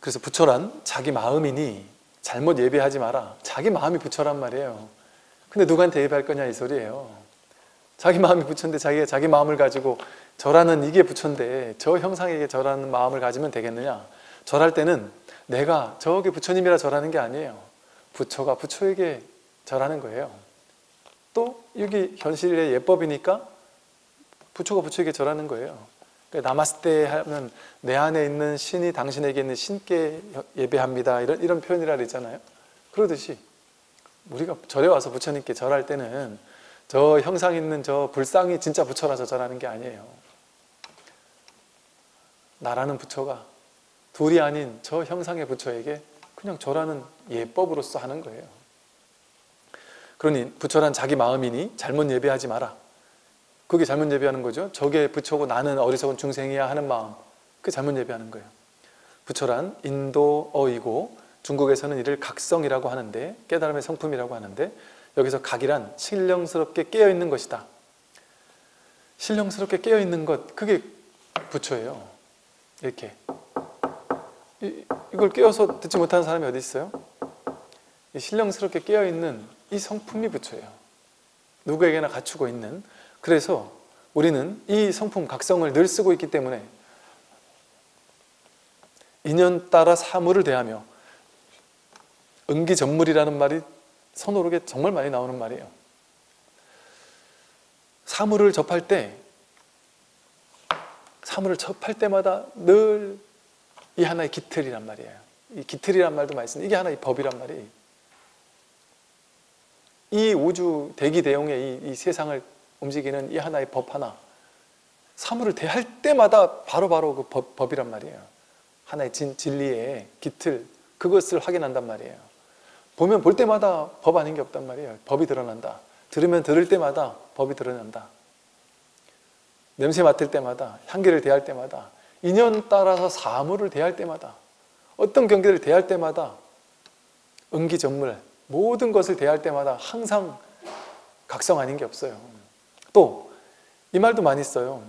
그래서 부처란 자기 마음이니 잘못 예배하지 마라. 자기 마음이 부처란 말이에요. 근데 누구한테 예배할 거냐 이 소리예요. 자기 마음이 부처인데 자기가 자기 마음을 가지고 절하는 이게 부처인데 저 형상에게 절하는 마음을 가지면 되겠느냐? 절할 때는 내가 저게 부처님이라 절하는 게 아니에요. 부처가 부처에게 절하는 거예요. 또 여기 현실의 예법이니까 부처가 부처에게 절하는 거예요. 그러니까 나마스테 하면 내 안에 있는 신이 당신에게 있는 신께 예배합니다. 이런 이런 표현이라 그랬잖아요. 그러듯이 우리가 절에 와서 부처님께 절할 때는 저 형상 있는 저 불상이 진짜 부처라서 절하는 게 아니에요. 나라는 부처가 둘이 아닌 저 형상의 부처에게 그냥 절하는 예법으로서 하는 거예요. 그러니 부처란 자기 마음이니 잘못 예배하지 마라. 그게 잘못 예배하는 거죠. 저게 부처고 나는 어리석은 중생이야 하는 마음. 그게 잘못 예배하는 거예요. 부처란 인도어이고 중국에서는 이를 각성이라고 하는데 깨달음의 성품이라고 하는데 여기서 각이란 신령스럽게 깨어있는 것이다. 신령스럽게 깨어있는 것 그게 부처예요. 이렇게 이, 걸 깨어서 듣지 못하는 사람이 어디 있어요? 신령스럽게 깨어있는 이 성품이 부처예요. 누구에게나 갖추고 있는 그래서 우리는 이 성품 각성을 늘 쓰고 있기 때문에 인연 따라 사물을 대하며 은기전물이라는 말이 선호록에 정말 많이 나오는 말이에요. 사물을 접할 때 사물을 접할 때마다 늘 이 하나의 기틀이란 말이에요. 이 기틀이란 말도 많이 쓰는 이게 하나의 법이란 말이에요. 이 우주 대기 대용의 이, 이 세상을 움직이는 이 하나의 법 하나 사물을 대할 때마다 바로바로 바로 그 법, 법이란 말이에요. 하나의 진, 진리의 기틀 그것을 확인한단 말이에요. 보면 볼 때마다 법 아닌 게 없단 말이에요. 법이 드러난다. 들으면 들을 때마다 법이 드러난다. 냄새 맡을 때마다 향기를 대할 때마다 인연 따라서 사물을 대할 때마다 어떤 경계를 대할 때마다 은기전물 모든 것을 대할 때마다 항상 각성 아닌 게 없어요. 또 이 말도 많이 써요.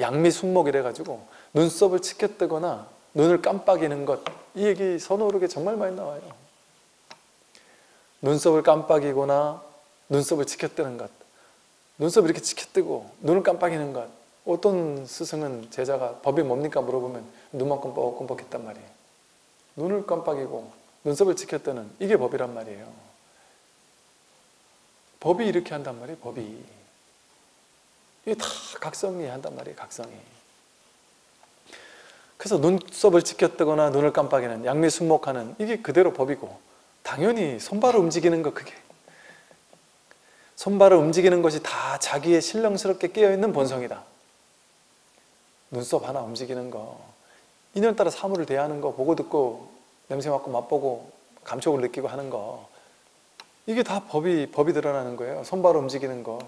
양미 순목이래 가지고 눈썹을 치켜뜨거나 눈을 깜빡이는 것 이 얘기 선호록에 정말 많이 나와요. 눈썹을 깜빡이거나 눈썹을 치켜뜨는 것 눈썹을 이렇게 치켜뜨고 눈을 깜빡이는 것 어떤 스승은 제자가 법이 뭡니까 물어보면 눈만 껌뻑껌뻑했단 말이에요. 눈을 깜빡이고 눈썹을 치켰다는 이게 법이란 말이에요. 법이 이렇게 한단 말이에요. 법이. 이게 다 각성이 한단 말이에요. 각성이. 그래서 눈썹을 치켰다거나 눈을 깜빡이는 양미순목하는 이게 그대로 법이고 당연히 손발을 움직이는 거 그게 손발을 움직이는 것이 다 자기의 신령스럽게 깨어있는 본성이다. 눈썹 하나 움직이는 거 인연 따라 사물을 대하는 거 보고 듣고 냄새 맡고 맛보고 감촉을 느끼고 하는 거 이게 다 법이 법이 드러나는 거예요. 손발 움직이는 거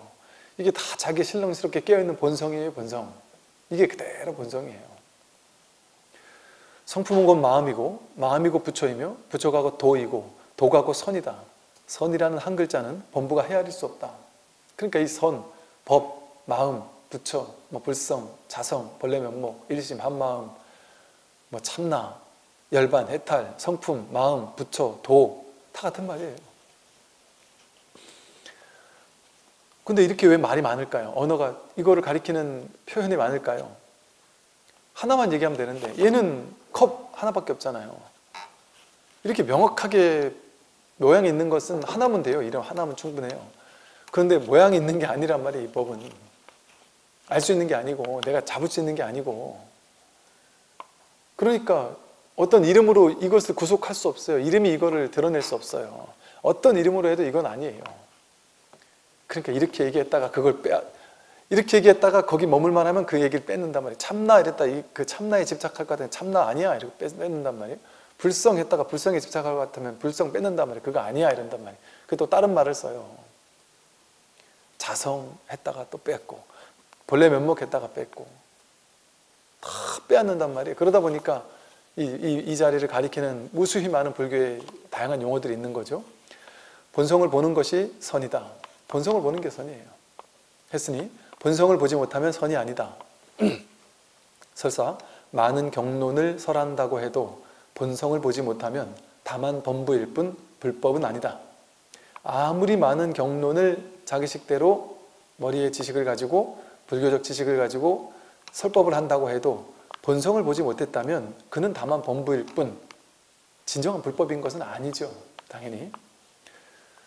이게 다 자기 신령스럽게 깨어있는 본성이에요. 본성 이게 그대로 본성이에요. 성품은 곧 마음이고 마음이고 부처이며 부처가 곧 도이고 도가 곧 선이다. 선이라는 한 글자는 범부가 헤아릴 수 없다. 그러니까 이 선, 법, 마음, 부처, 뭐 불성, 자성, 본래 면목, 일심, 한마음 뭐 참나, 열반, 해탈, 성품, 마음, 부처, 도 다 같은 말이에요. 근데 이렇게 왜 말이 많을까요? 언어가 이거를 가리키는 표현이 많을까요? 하나만 얘기하면 되는데 얘는 컵 하나밖에 없잖아요. 이렇게 명확하게 모양이 있는 것은 하나면 돼요. 이름 하나면 충분해요. 그런데 모양이 있는 게 아니란 말이에요. 이 법은. 알 수 있는 게 아니고 내가 잡을 수 있는 게 아니고 그러니까 어떤 이름으로 이것을 구속할 수 없어요. 이름이 이거를 드러낼 수 없어요. 어떤 이름으로 해도 이건 아니에요. 그러니까 이렇게 얘기했다가 그걸 빼 이렇게 얘기했다가 거기 머물만 하면 그 얘기를 뺏는단 말이에요. 참나 이랬다 그 참나에 집착할 것 같으면 참나 아니야 이렇게 뺏는단 말이에요. 불성했다가 불성에 집착할 것 같으면 불성 뺏는단 말이에요. 그거 아니야 이런단 말이에요. 그또 다른 말을 써요. 자성했다가 또 뺐고 본래 면목했다가 뺐고 다 빼앗는단 말이에요. 그러다 보니까 이, 이, 이 자리를 가리키는 무수히 많은 불교의 다양한 용어들이 있는 거죠. 본성을 보는 것이 선이다. 본성을 보는 게 선이에요. 했으니 본성을 보지 못하면 선이 아니다. 설사 많은 경론을 설한다고 해도 본성을 보지 못하면 다만 범부일 뿐 불법은 아니다. 아무리 많은 경론을 자기식대로 머리에 지식을 가지고 불교적 지식을 가지고 설법을 한다고 해도 본성을 보지 못했다면 그는 다만 범부일 뿐 진정한 불법인 것은 아니죠. 당연히.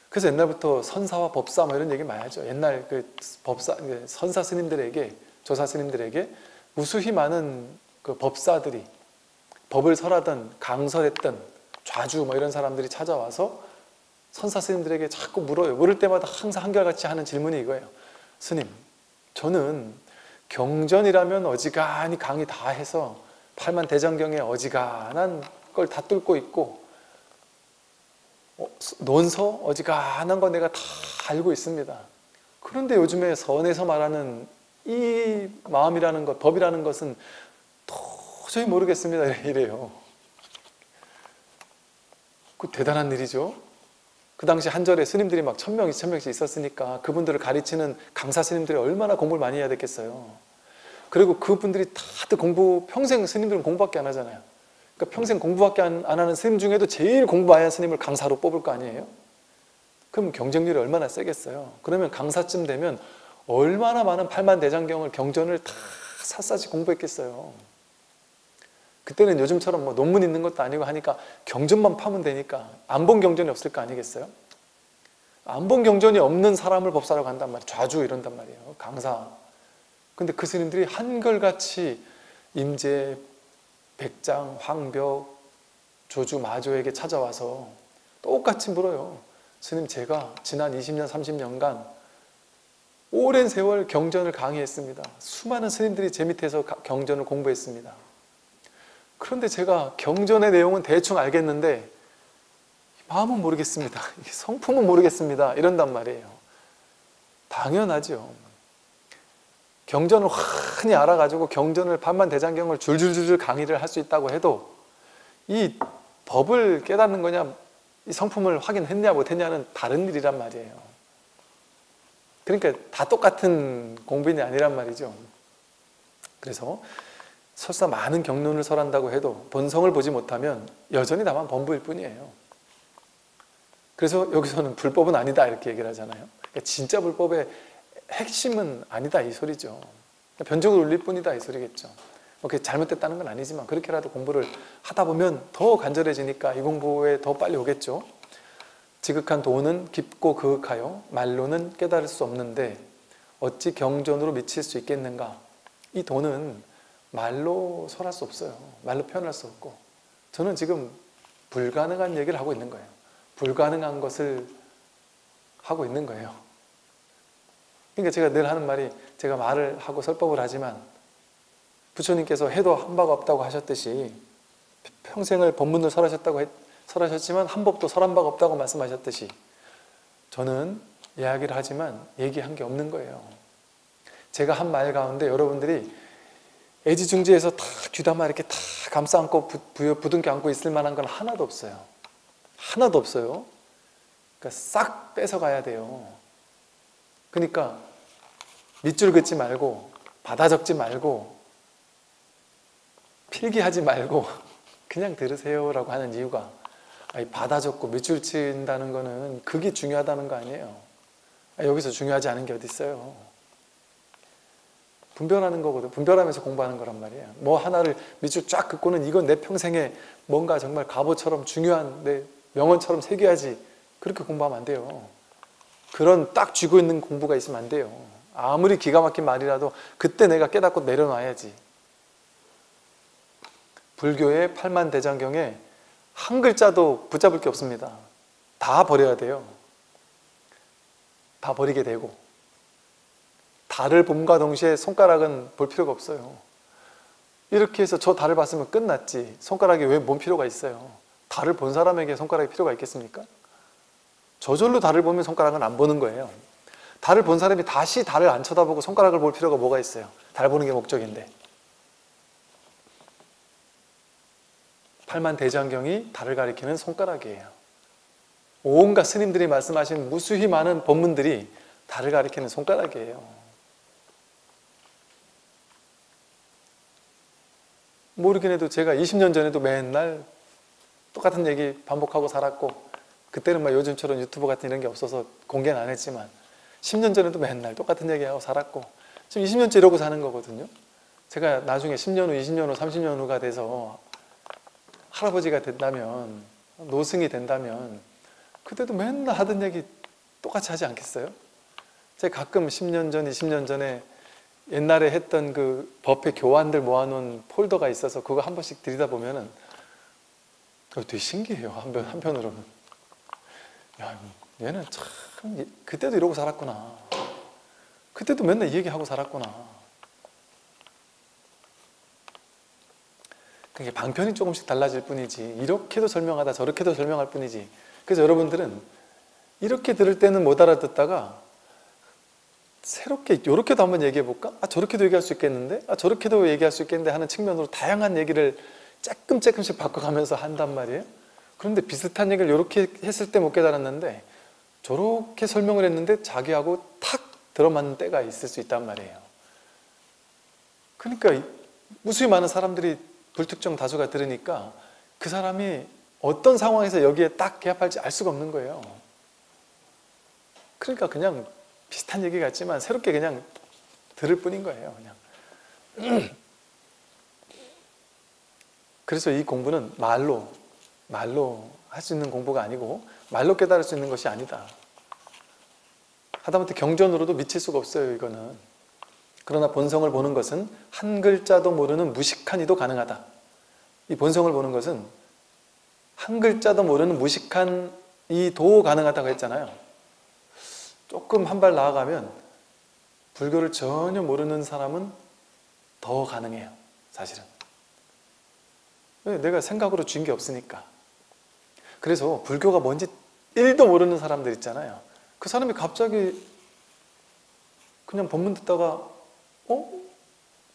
그래서 옛날부터 선사와 법사 뭐 이런 얘기 많이 하죠. 옛날 그 법사 그 선사 스님들에게 조사 스님들에게 무수히 많은 그 법사들이 법을 설하던 강설했던 좌주 뭐 이런 사람들이 찾아와서 선사 스님들에게 자꾸 물어요. 물을 때마다 항상 한결같이 하는 질문이 이거예요. 스님, 저는 경전이라면 어지간히 강의 다 해서 팔만 대장경에 어지간한 걸 다 뚫고 있고 어, 논서 어지간한 거 내가 다 알고 있습니다. 그런데 요즘에 선에서 말하는 이 마음이라는 것, 법이라는 것은 도저히 모르겠습니다. 이래요. 그 대단한 일이죠. 그 당시 한절에 스님들이 막 천명, 이천명씩 있었으니까 그분들을 가르치는 강사 스님들이 얼마나 공부를 많이 해야 됐겠어요. 그리고 그분들이 다들 공부, 평생 스님들은 공부밖에 안 하잖아요. 그러니까 평생 공부밖에 안, 안 하는 스님 중에도 제일 공부 많이 한 스님을 강사로 뽑을 거 아니에요? 그럼 경쟁률이 얼마나 세겠어요? 그러면 강사쯤 되면 얼마나 많은 팔만 대장경을 경전을 다 샅샅이 공부했겠어요. 그때는 요즘처럼 뭐 논문 있는 것도 아니고 하니까 경전만 파면 되니까 안 본 경전이 없을 거 아니겠어요? 안 본 경전이 없는 사람을 법사라고 한단 말이에요. 좌주 이런단 말이에요. 강사. 근데 그 스님들이 한결같이 임재, 백장, 황벽, 조주, 마조에게 찾아와서 똑같이 물어요. 스님 제가 지난 20년, 30년간 오랜 세월 경전을 강의했습니다. 수많은 스님들이 제 밑에서 경전을 공부했습니다. 그런데 제가 경전의 내용은 대충 알겠는데 마음은 모르겠습니다. 성품은 모르겠습니다. 이런단 말이에요. 당연하죠. 경전을 환히 알아가지고 경전을 반만 대장경을 줄줄줄줄 강의를 할 수 있다고 해도 이 법을 깨닫는 거냐 이 성품을 확인했냐 못했냐는 다른 일이란 말이에요. 그러니까 다 똑같은 공부인이 아니란 말이죠. 그래서 설사 많은 경륜을 설한다고 해도 본성을 보지 못하면 여전히 다만 범부일 뿐이에요. 그래서 여기서는 불법은 아니다 이렇게 얘기를 하잖아요. 그러니까 진짜 불법의 핵심은 아니다 이 소리죠. 변적을 올릴 뿐이다 이 소리겠죠. 뭐 그게 잘못됐다는 건 아니지만 그렇게라도 공부를 하다 보면 더 간절해지니까 이 공부에 더 빨리 오겠죠. 지극한 도는 깊고 그윽하여 말로는 깨달을 수 없는데 어찌 경전으로 미칠 수 있겠는가? 이 도는 말로 설할 수 없어요. 말로 표현할 수 없고 저는 지금 불가능한 얘기를 하고 있는 거예요. 불가능한 것을 하고 있는 거예요. 그러니까 제가 늘 하는 말이 제가 말을 하고 설법을 하지만 부처님께서 해도 한 바가 없다고 하셨듯이 평생을 법문을 설하셨다고 했, 설하셨지만 한 법도 설한 바가 없다고 말씀하셨듯이 저는 이야기를 하지만 얘기한 게 없는 거예요. 제가 한 말 가운데 여러분들이 애지중지해서 다 귀담아 이렇게 다 감싸 안고 부둥켜 안고 있을 만한 건 하나도 없어요. 하나도 없어요. 그러니까 싹 뺏어가야 돼요. 그러니까 밑줄 긋지 말고 바다 적지 말고 필기하지 말고 그냥 들으세요라고 하는 이유가 받아 적고 밑줄 친다는 거는 그게 중요하다는 거 아니에요. 여기서 중요하지 않은 게 어디 있어요. 분별하는 거거든. 분별하면서 공부하는 거란 말이에요. 뭐 하나를 밑줄 쫙 긋고는 이건 내 평생에 뭔가 정말 갑오처럼 중요한 내 명언처럼 새겨야지. 그렇게 공부하면 안 돼요. 그런 딱 쥐고 있는 공부가 있으면 안 돼요. 아무리 기가 막힌 말이라도 그때 내가 깨닫고 내려놔야지. 불교의 팔만대장경에 한 글자도 붙잡을 게 없습니다. 다 버려야 돼요. 다 버리게 되고 달을 봄과 동시에 손가락은 볼 필요가 없어요. 이렇게 해서 저 달을 봤으면 끝났지. 손가락이 왜뭔 필요가 있어요? 달을 본 사람에게 손가락이 필요가 있겠습니까? 저절로 달을 보면 손가락은 안 보는 거예요. 달을 본 사람이 다시 달을 안 쳐다보고 손가락을 볼 필요가 뭐가 있어요? 달 보는 게 목적인데. 팔만 대장경이 달을 가리키는 손가락이에요. 온갖 스님들이 말씀하신 무수히 많은 법문들이 달을 가리키는 손가락이에요. 모르긴 해도 제가 20년 전에도 맨날 똑같은 얘기 반복하고 살았고 그때는 막 요즘처럼 유튜브 같은 이런 게 없어서 공개는 안 했지만 10년 전에도 맨날 똑같은 얘기하고 살았고 지금 20년째 이러고 사는 거거든요. 제가 나중에 10년 후, 20년 후, 30년 후가 돼서 할아버지가 된다면 노승이 된다면 그때도 맨날 하던 얘기 똑같이 하지 않겠어요? 제가 가끔 10년 전, 20년 전에 옛날에 했던 그 법회 교환들 모아놓은 폴더가 있어서 그거 한 번씩 들이다보면은 되게 신기해요. 한편, 한편으로는. 야, 얘는 참, 그때도 이러고 살았구나. 그때도 맨날 이 얘기하고 살았구나. 그게 방편이 조금씩 달라질 뿐이지, 이렇게도 설명하다 저렇게도 설명할 뿐이지. 그래서 여러분들은 이렇게 들을 때는 못 알아듣다가 새롭게 이렇게도 한번 얘기해 볼까? 아 저렇게도 얘기할 수 있겠는데? 아 저렇게도 얘기할 수 있겠는데 하는 측면으로 다양한 얘기를 조금 조금씩 바꿔가면서 한단 말이에요. 그런데 비슷한 얘기를 이렇게 했을 때 못 깨달았는데 저렇게 설명을 했는데 자기하고 탁 들어맞는 때가 있을 수 있단 말이에요. 그러니까 무수히 많은 사람들이 불특정 다수가 들으니까 그 사람이 어떤 상황에서 여기에 딱 개합할지 알 수가 없는 거예요. 그러니까 그냥 비슷한 얘기 같지만 새롭게 그냥 들을 뿐인 거예요. 그냥. 그래서 이 공부는 말로, 말로 할 수 있는 공부가 아니고 말로 깨달을 수 있는 것이 아니다. 하다못해 경전으로도 미칠 수가 없어요, 이거는. 그러나 본성을 보는 것은 한 글자도 모르는 무식한 이도 가능하다. 이 본성을 보는 것은 한 글자도 모르는 무식한 이도 가능하다고 했잖아요. 조금 한 발 나아가면 불교를 전혀 모르는 사람은 더 가능해요. 사실은. 내가 생각으로 쥔 게 없으니까. 그래서 불교가 뭔지 1도 모르는 사람들 있잖아요. 그 사람이 갑자기 그냥 법문 듣다가 어?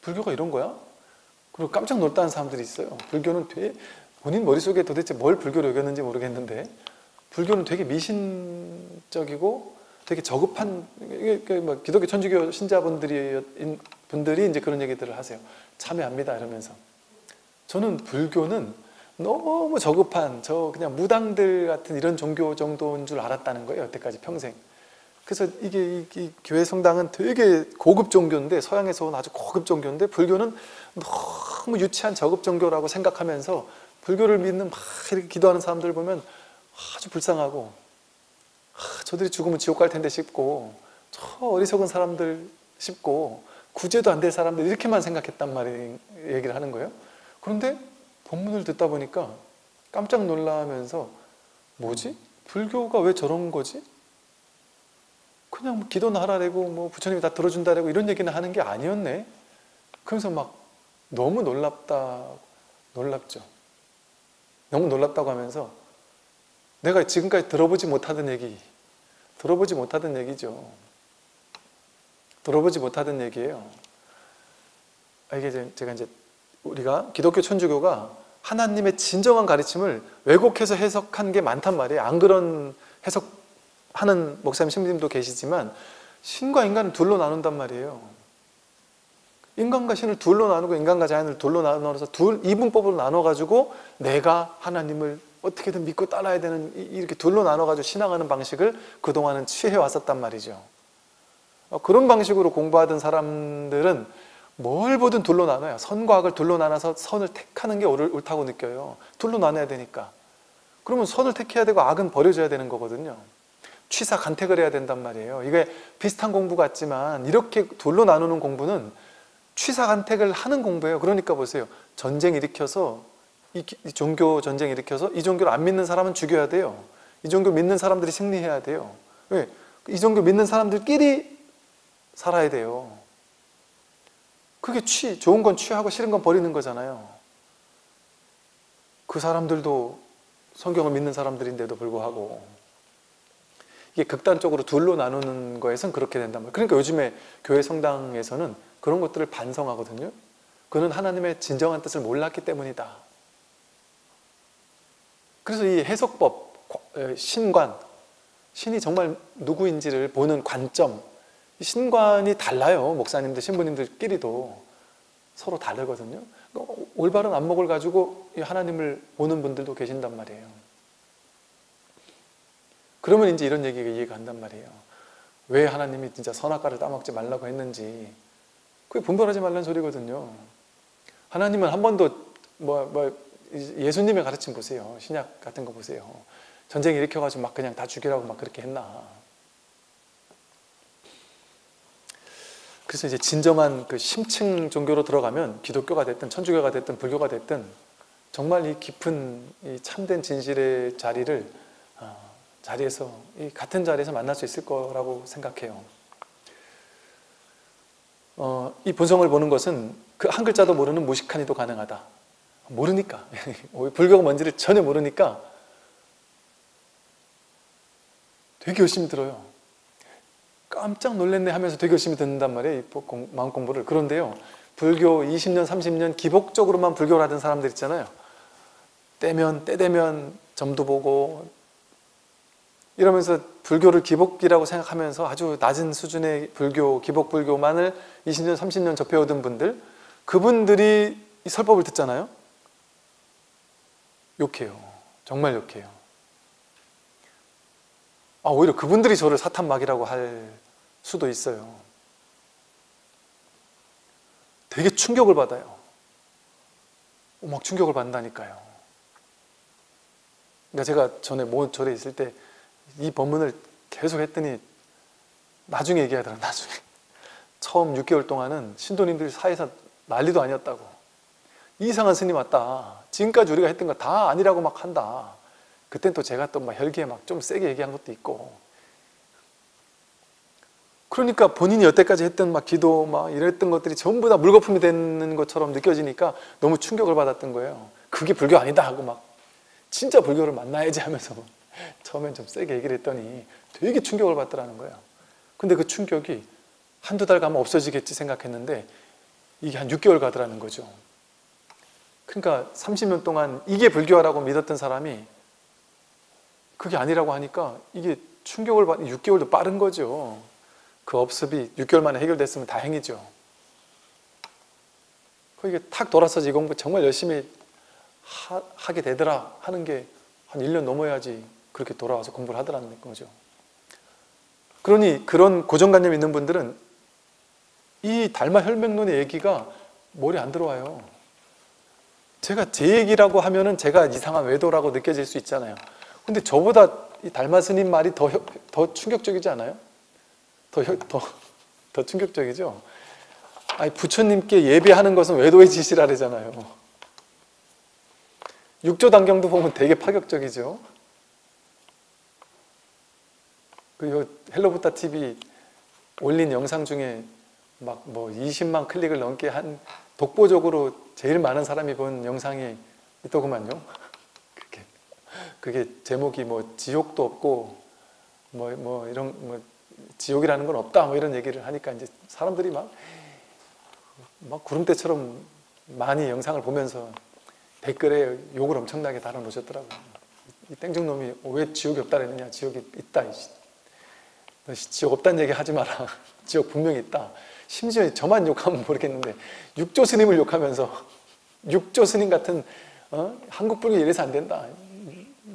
불교가 이런 거야? 그리고 깜짝 놀다는 사람들이 있어요. 불교는 되게 본인 머릿속에 도대체 뭘 불교로 여겼는지 모르겠는데 불교는 되게 미신적이고 되게 저급한 뭐 기독교 천주교 신자분들이 분들이 이제 그런 얘기들을 하세요. 참여합니다 이러면서 저는 불교는 너무 저급한 저 그냥 무당들 같은 이런 종교 정도인 줄 알았다는 거예요 여태까지 평생. 그래서 이게 이, 이 교회 성당은 되게 고급 종교인데 서양에서 온 아주 고급 종교인데 불교는 너무 유치한 저급 종교라고 생각하면서 불교를 믿는 막 이렇게 기도하는 사람들 보면 아주 불쌍하고 아, 저들이 죽으면 지옥 갈 텐데 싶고 저 어리석은 사람들 싶고 구제도 안 될 사람들 이렇게만 생각했단 말이 얘기를 하는 거예요. 그런데 본문을 듣다 보니까 깜짝 놀라면서 뭐지? 불교가 왜 저런 거지? 그냥 뭐 기도나 하라고 뭐 부처님이 다 들어준다라고 이런 얘기는 하는 게 아니었네. 그러면서 막 너무 놀랍다, 놀랍죠. 너무 놀랍다고 하면서 내가 지금까지 들어보지 못하던 얘기, 들어보지 못하던 얘기죠. 들어보지 못하던 얘기예요. 아, 이게 제가 이제 우리가 기독교 천주교가 하나님의 진정한 가르침을 왜곡해서 해석한 게 많단 말이에요. 안 그런 해석하는 목사님, 신부님도 계시지만 신과 인간은 둘로 나눈단 말이에요. 인간과 신을 둘로 나누고 인간과 자연을 둘로 나눠서 둘 이분법으로 나눠 가지고 내가 하나님을 어떻게든 믿고 따라야 되는 이렇게 둘로 나눠 가지고 신앙하는 방식을 그동안은 취해 왔었단 말이죠. 어, 그런 방식으로 공부하던 사람들은 뭘 보든 둘로 나눠요. 선과 악을 둘로 나눠서 선을 택하는 게 옳다고 느껴요. 둘로 나눠야 되니까. 그러면 선을 택해야 되고 악은 버려져야 되는 거거든요. 취사 간택을 해야 된단 말이에요. 이게 비슷한 공부 같지만 이렇게 둘로 나누는 공부는 취사 간택을 하는 공부예요. 그러니까 보세요. 전쟁 일으켜서 이, 종교 전쟁 일으켜서 이 종교를 안 믿는 사람은 죽여야 돼요. 이 종교 믿는 사람들이 승리해야 돼요. 왜? 이 종교 믿는 사람들끼리 살아야 돼요. 그게 취, 좋은 건 취하고 싫은 건 버리는 거잖아요. 그 사람들도 성경을 믿는 사람들인데도 불구하고 이게 극단적으로 둘로 나누는 거에선 그렇게 된단 말이에요. 그러니까 요즘에 교회 성당에서는 그런 것들을 반성하거든요. 그는 하나님의 진정한 뜻을 몰랐기 때문이다. 그래서 이 해석법, 신관, 신이 정말 누구인지를 보는 관점, 신관이 달라요. 목사님들, 신부님들끼리도 서로 다르거든요. 그러니까 올바른 안목을 가지고 하나님을 보는 분들도 계신단 말이에요. 그러면 이제 이런 얘기가 이해가 간단 말이에요. 왜 하나님이 진짜 선악과를 따먹지 말라고 했는지. 그게 분별하지 말라는 소리거든요. 하나님은 한 번도 뭐, 뭐 예수님의 가르침 보세요. 신약 같은 거 보세요. 전쟁 일으켜가지고 막 그냥 다 죽이라고 막 그렇게 했나. 그래서 이제 진정한 그 심층 종교로 들어가면 기독교가 됐든 천주교가 됐든 불교가 됐든 정말 이 깊은 이 참된 진실의 자리를 자리에서 이 같은 자리에서 만날 수 있을 거라고 생각해요. 어, 이 본성을 보는 것은 그 한 글자도 모르는 무식한이도 가능하다. 모르니까 불교가 뭔지를 전혀 모르니까 되게 열심히 들어요. 깜짝 놀랐네 하면서 되게 열심히 듣는단 말이에요. 마음 공부를. 그런데요. 불교 20년, 30년 기복적으로만 불교를 하던 사람들 있잖아요. 때면 때 되면 점도 보고 이러면서 불교를 기복이라고 생각하면서 아주 낮은 수준의 불교, 기복 불교만을 20년, 30년 접해오던 분들, 그분들이 이 설법을 듣잖아요. 욕해요. 정말 욕해요. 아, 오히려 그분들이 저를 사탄막이라고 할 수도 있어요. 되게 충격을 받아요. 막 충격을 받는다니까요. 그러니까 제가 전에 모 절에 있을 때 이 법문을 계속 했더니 나중에 얘기하더라 나중에 처음 6개월 동안은 신도님들 사이에서 난리도 아니었다고 이상한 스님 왔다 지금까지 우리가 했던 거 다 아니라고 막 한다 그땐 또 제가 또 막 혈기에 막 좀 세게 얘기한 것도 있고 그러니까 본인이 여태까지 했던 막 기도 막 이랬던 것들이 전부 다 물거품이 되는 것처럼 느껴지니까 너무 충격을 받았던 거예요 그게 불교 아니다 하고 막 진짜 불교를 만나야지 하면서 처음엔 좀 세게 얘기를 했더니 되게 충격을 받더라는 거예요. 근데 그 충격이 한두 달 가면 없어지겠지 생각했는데 이게 한 6개월 가더라는 거죠. 그러니까 30년 동안 이게 불교라고 믿었던 사람이 그게 아니라고 하니까 이게 충격을 받 6개월도 빠른 거죠. 그 업습이 6개월 만에 해결됐으면 다행이죠. 이게 탁 돌아서지 이 공부 정말 열심히 하, 게 되더라 하는 게 한 1년 넘어야지 그렇게 돌아와서 공부를 하더라는 거죠. 그러니 그런 고정관념 있는 분들은 이 달마 혈맹론의 얘기가 머리 안 들어와요. 제가 제 얘기라고 하면은 제가 이상한 외도라고 느껴질 수 있잖아요. 근데 저보다 이 달마 스님 말이 더, 더 충격적이지 않아요? 더, 더, 더 충격적이죠? 아니, 부처님께 예배하는 것은 외도의 짓이라 그러잖아요. 육조 단경도 보면 되게 파격적이죠? 그 헬로붓다TV 올린 영상 중에 막 뭐 20만 클릭을 넘게 한 독보적으로 제일 많은 사람이 본 영상이 있더구만요. 그게 그게 제목이 뭐 지옥도 없고 뭐뭐 뭐 이런 뭐 지옥이라는 건 없다 뭐 이런 얘기를 하니까 이제 사람들이 막 막 구름대처럼 많이 영상을 보면서 댓글에 욕을 엄청나게 달아놓으셨더라고요. 이 땡중놈이 왜 지옥이 없다 그랬느냐 지옥이 있다 지옥 없다는 얘기 하지 마라. 지옥 분명히 있다. 심지어 저만 욕하면 모르겠는데 육조 스님을 욕하면서 육조 스님 같은 어? 한국 불교 이래서 안 된다.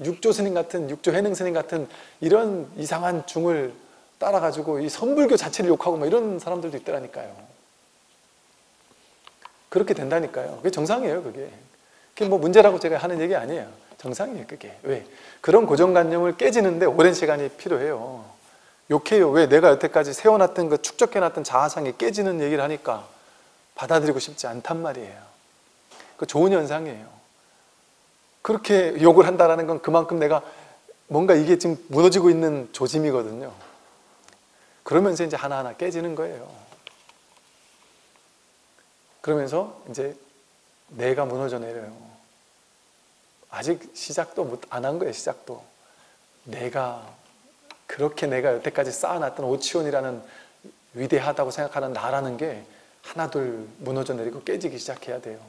육조 스님 같은 육조 해능 스님 같은 이런 이상한 중을 따라가지고 이 선불교 자체를 욕하고 막 이런 사람들도 있더라니까요. 그렇게 된다니까요. 그게 정상이에요, 그게. 그게 뭐 문제라고 제가 하는 얘기 아니에요. 정상이에요, 그게. 왜? 그런 고정관념을 깨지는데 오랜 시간이 필요해요. 욕해요. 왜? 내가 여태까지 세워놨던 그 축적해놨던 자아상이 깨지는 얘기를 하니까 받아들이고 싶지 않단 말이에요. 그 좋은 현상이에요. 그렇게 욕을 한다는 건 그만큼 내가 뭔가 이게 지금 무너지고 있는 조짐이거든요. 그러면서 이제 하나하나 깨지는 거예요. 그러면서 이제 내가 무너져 내려요. 아직 시작도 안 한 거예요, 시작도. 내가, 그렇게 내가 여태까지 쌓아놨던 오치온이라는 위대하다고 생각하는 나라는 게 하나둘 무너져 내리고 깨지기 시작해야 돼요.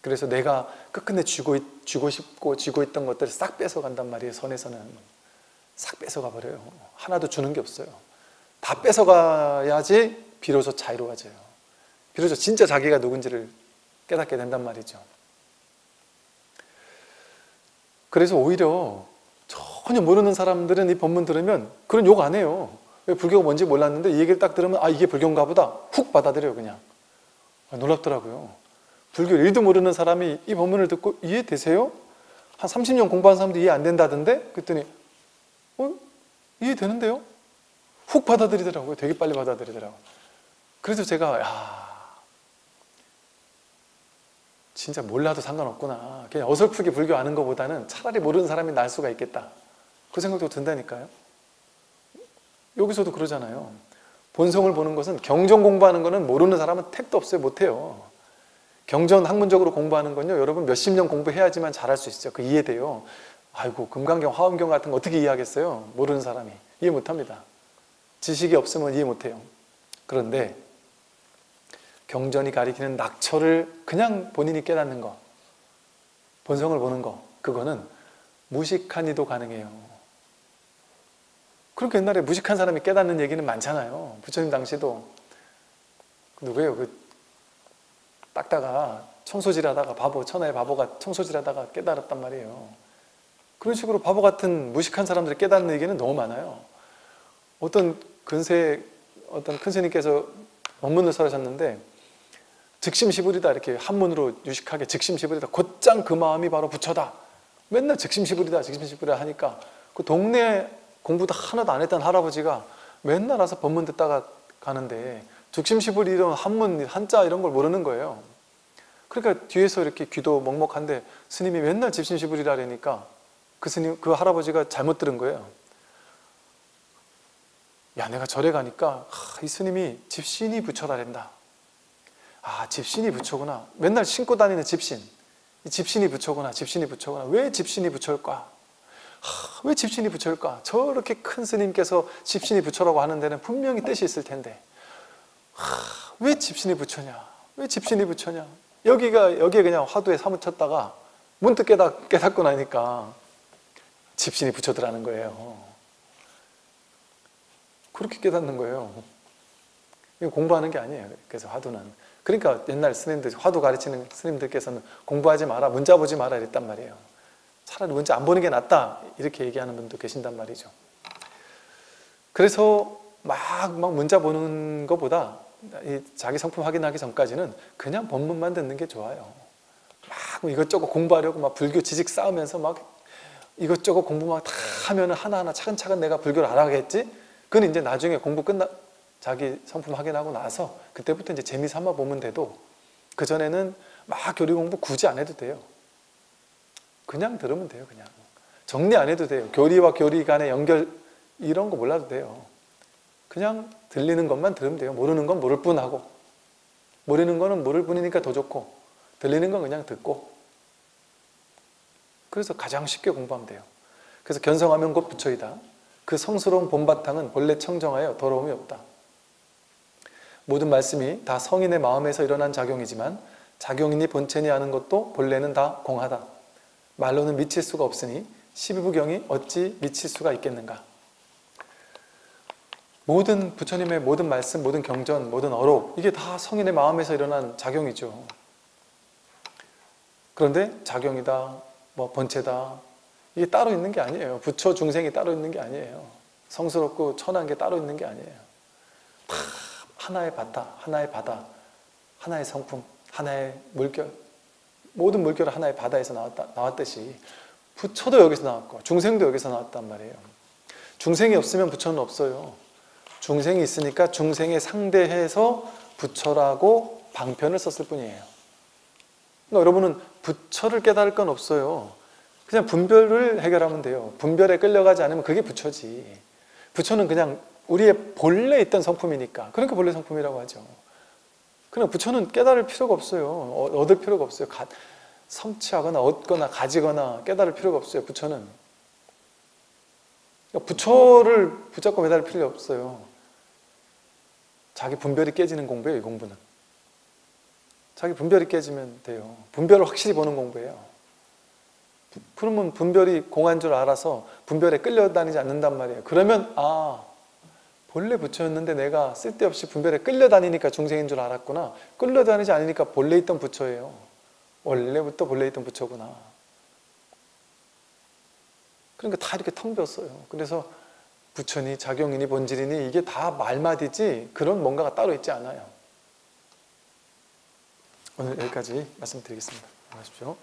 그래서 내가 끝끝내 쥐고, 쥐고 싶고 쥐고 있던 것들을 싹 뺏어간단 말이에요, 선에서는. 싹 뺏어가 버려요. 하나도 주는 게 없어요. 다 뺏어가야지 비로소 자유로워져요. 비로소 진짜 자기가 누군지를 깨닫게 된단 말이죠. 그래서 오히려 전혀 모르는 사람들은 이 법문 들으면 그런 욕 안 해요. 왜 불교가 뭔지 몰랐는데 이 얘기를 딱 들으면 아 이게 불교인가 보다 훅 받아들여요 그냥. 아, 놀랍더라고요. 불교 1도 모르는 사람이 이 법문을 듣고 이해되세요? 한 30년 공부한 사람도 이해 안 된다던데? 그랬더니 어? 이해되는데요? 훅 받아들이더라고요. 되게 빨리 받아들이더라고요. 그래서 제가 야 진짜 몰라도 상관없구나. 그냥 어설프게 불교 아는 것보다는 차라리 모르는 사람이 날 수가 있겠다. 그 생각도 든다니까요. 여기서도 그러잖아요. 본성을 보는 것은 경전 공부하는 것은 모르는 사람은 택도 없어요. 못해요. 경전 학문적으로 공부하는 건요. 여러분 몇십 년 공부해야지만 잘할 수 있어요. 그 이해돼요. 아이고 금강경, 화엄경 같은 거 어떻게 이해하겠어요? 모르는 사람이. 이해 못합니다. 지식이 없으면 이해 못해요. 그런데 경전이 가리키는 낙처를 그냥 본인이 깨닫는 거, 본성을 보는 거, 그거는 무식한 이도 가능해요. 그렇게 옛날에 무식한 사람이 깨닫는 얘기는 많잖아요. 부처님 당시도 누구예요? 그 딱다가 청소질 하다가 바보, 천하의 바보가 청소질 하다가 깨달았단 말이에요. 그런 식으로 바보 같은 무식한 사람들이 깨닫는 얘기는 너무 많아요. 어떤 근세, 어떤 큰 스님께서 원문을 설하셨는데 즉심시불이다 이렇게 한문으로 유식하게 즉심시불이다 곧장 그 마음이 바로 부처다 맨날 즉심시불이다 즉심시불이다 하니까 그 동네 공부도 하나도 안 했던 할아버지가 맨날 와서 법문 듣다가 가는데 즉심시불 이런 한문 한자 이런 걸 모르는 거예요. 그러니까 뒤에서 이렇게 귀도 먹먹한데 스님이 맨날 집심시불이라 그러니까 그 스님 그 할아버지가 잘못 들은 거예요. 야 내가 절에 가니까 하, 이 스님이 집신이 부처라 된다. 아 집신이 부처구나. 맨날 신고 다니는 집신. 집신이 부처구나 집신이 부처구나. 왜 집신이 부처일까? 하, 왜 집신이 부처일까? 저렇게 큰 스님께서 집신이 부처라고 하는 데는 분명히 뜻이 있을 텐데. 하, 왜 집신이 부처냐? 왜 집신이 부처냐? 여기가 여기에 그냥 화두에 사무쳤다가 문득 깨닫, 깨닫고 나니까 집신이 부처더라는 거예요. 그렇게 깨닫는 거예요. 공부하는 게 아니에요. 그래서 화두는. 그러니까 옛날 스님들, 화두 가르치는 스님들께서는 공부하지 마라, 문자 보지 마라 이랬단 말이에요. 차라리 문자 안 보는 게 낫다 이렇게 얘기하는 분도 계신단 말이죠. 그래서 막, 막 문자 보는 것보다 자기 성품 확인하기 전까지는 그냥 법문만 듣는 게 좋아요. 막 이것저것 공부하려고 막 불교 지식 쌓으면서 막 이것저것 공부 막 다 하면 하나하나 차근차근 내가 불교를 알아가겠지? 그건 이제 나중에 공부 끝나, 자기 성품 확인하고 나서 그때부터 이제 재미 삼아 보면 돼도 그전에는 막 교리 공부 굳이 안 해도 돼요. 그냥 들으면 돼요, 그냥. 정리 안 해도 돼요. 교리와 교리 간의 연결 이런 거 몰라도 돼요. 그냥 들리는 것만 들으면 돼요. 모르는 건 모를 뿐 하고 모르는 거는 모를 뿐이니까 더 좋고 들리는 건 그냥 듣고 그래서 가장 쉽게 공부하면 돼요. 그래서 견성하면 곧 부처이다. 그 성스러운 본바탕은 본래 청정하여 더러움이 없다. 모든 말씀이 다 성인의 마음에서 일어난 작용이지만 작용이니 본체니 하는 것도 본래는 다 공하다. 말로는 미칠 수가 없으니 12부경이 어찌 미칠 수가 있겠는가. 모든 부처님의 모든 말씀, 모든 경전, 모든 어록 이게 다 성인의 마음에서 일어난 작용이죠. 그런데 작용이다, 뭐 번체다 이게 따로 있는 게 아니에요. 부처 중생이 따로 있는 게 아니에요. 성스럽고 천한 게 따로 있는 게 아니에요. 다 하나의 바다, 하나의 바다, 하나의 성품, 하나의 물결 모든 물결은 하나의 바다에서 나왔다, 나왔듯이 부처도 여기서 나왔고 중생도 여기서 나왔단 말이에요. 중생이 없으면 부처는 없어요. 중생이 있으니까 중생에 상대해서 부처라고 방편을 썼을 뿐이에요. 여러분은 부처를 깨달을 건 없어요. 그냥 분별을 해결하면 돼요. 분별에 끌려가지 않으면 그게 부처지. 부처는 그냥 우리의 본래 있던 성품이니까. 그러니까 본래 성품이라고 하죠. 그냥 부처는 깨달을 필요가 없어요. 어- 얻을 필요가 없어요. 가- 성취하거나 얻거나 가지거나 깨달을 필요가 없어요. 부처는. 그러니까 부처를 붙잡고 매달릴 필요 없어요. 자기 분별이 깨지는 공부예요, 이 공부는. 자기 분별이 깨지면 돼요. 분별을 확실히 보는 공부예요. 부- 그러면 분별이 공한 줄 알아서 분별에 끌려다니지 않는단 말이에요. 그러면 아 본래 부처였는데 내가 쓸데없이 분별에 끌려다니니까 중생인 줄 알았구나. 끌려다니지 않으니까 본래 있던 부처예요. 원래부터 본래 있던 부처구나. 그러니까 다 이렇게 텅 비었어요. 그래서 부처니 작용이니 본질이니 이게 다 말마디지 그런 뭔가가 따로 있지 않아요. 오늘 여기까지 말씀드리겠습니다. 안녕하십시오.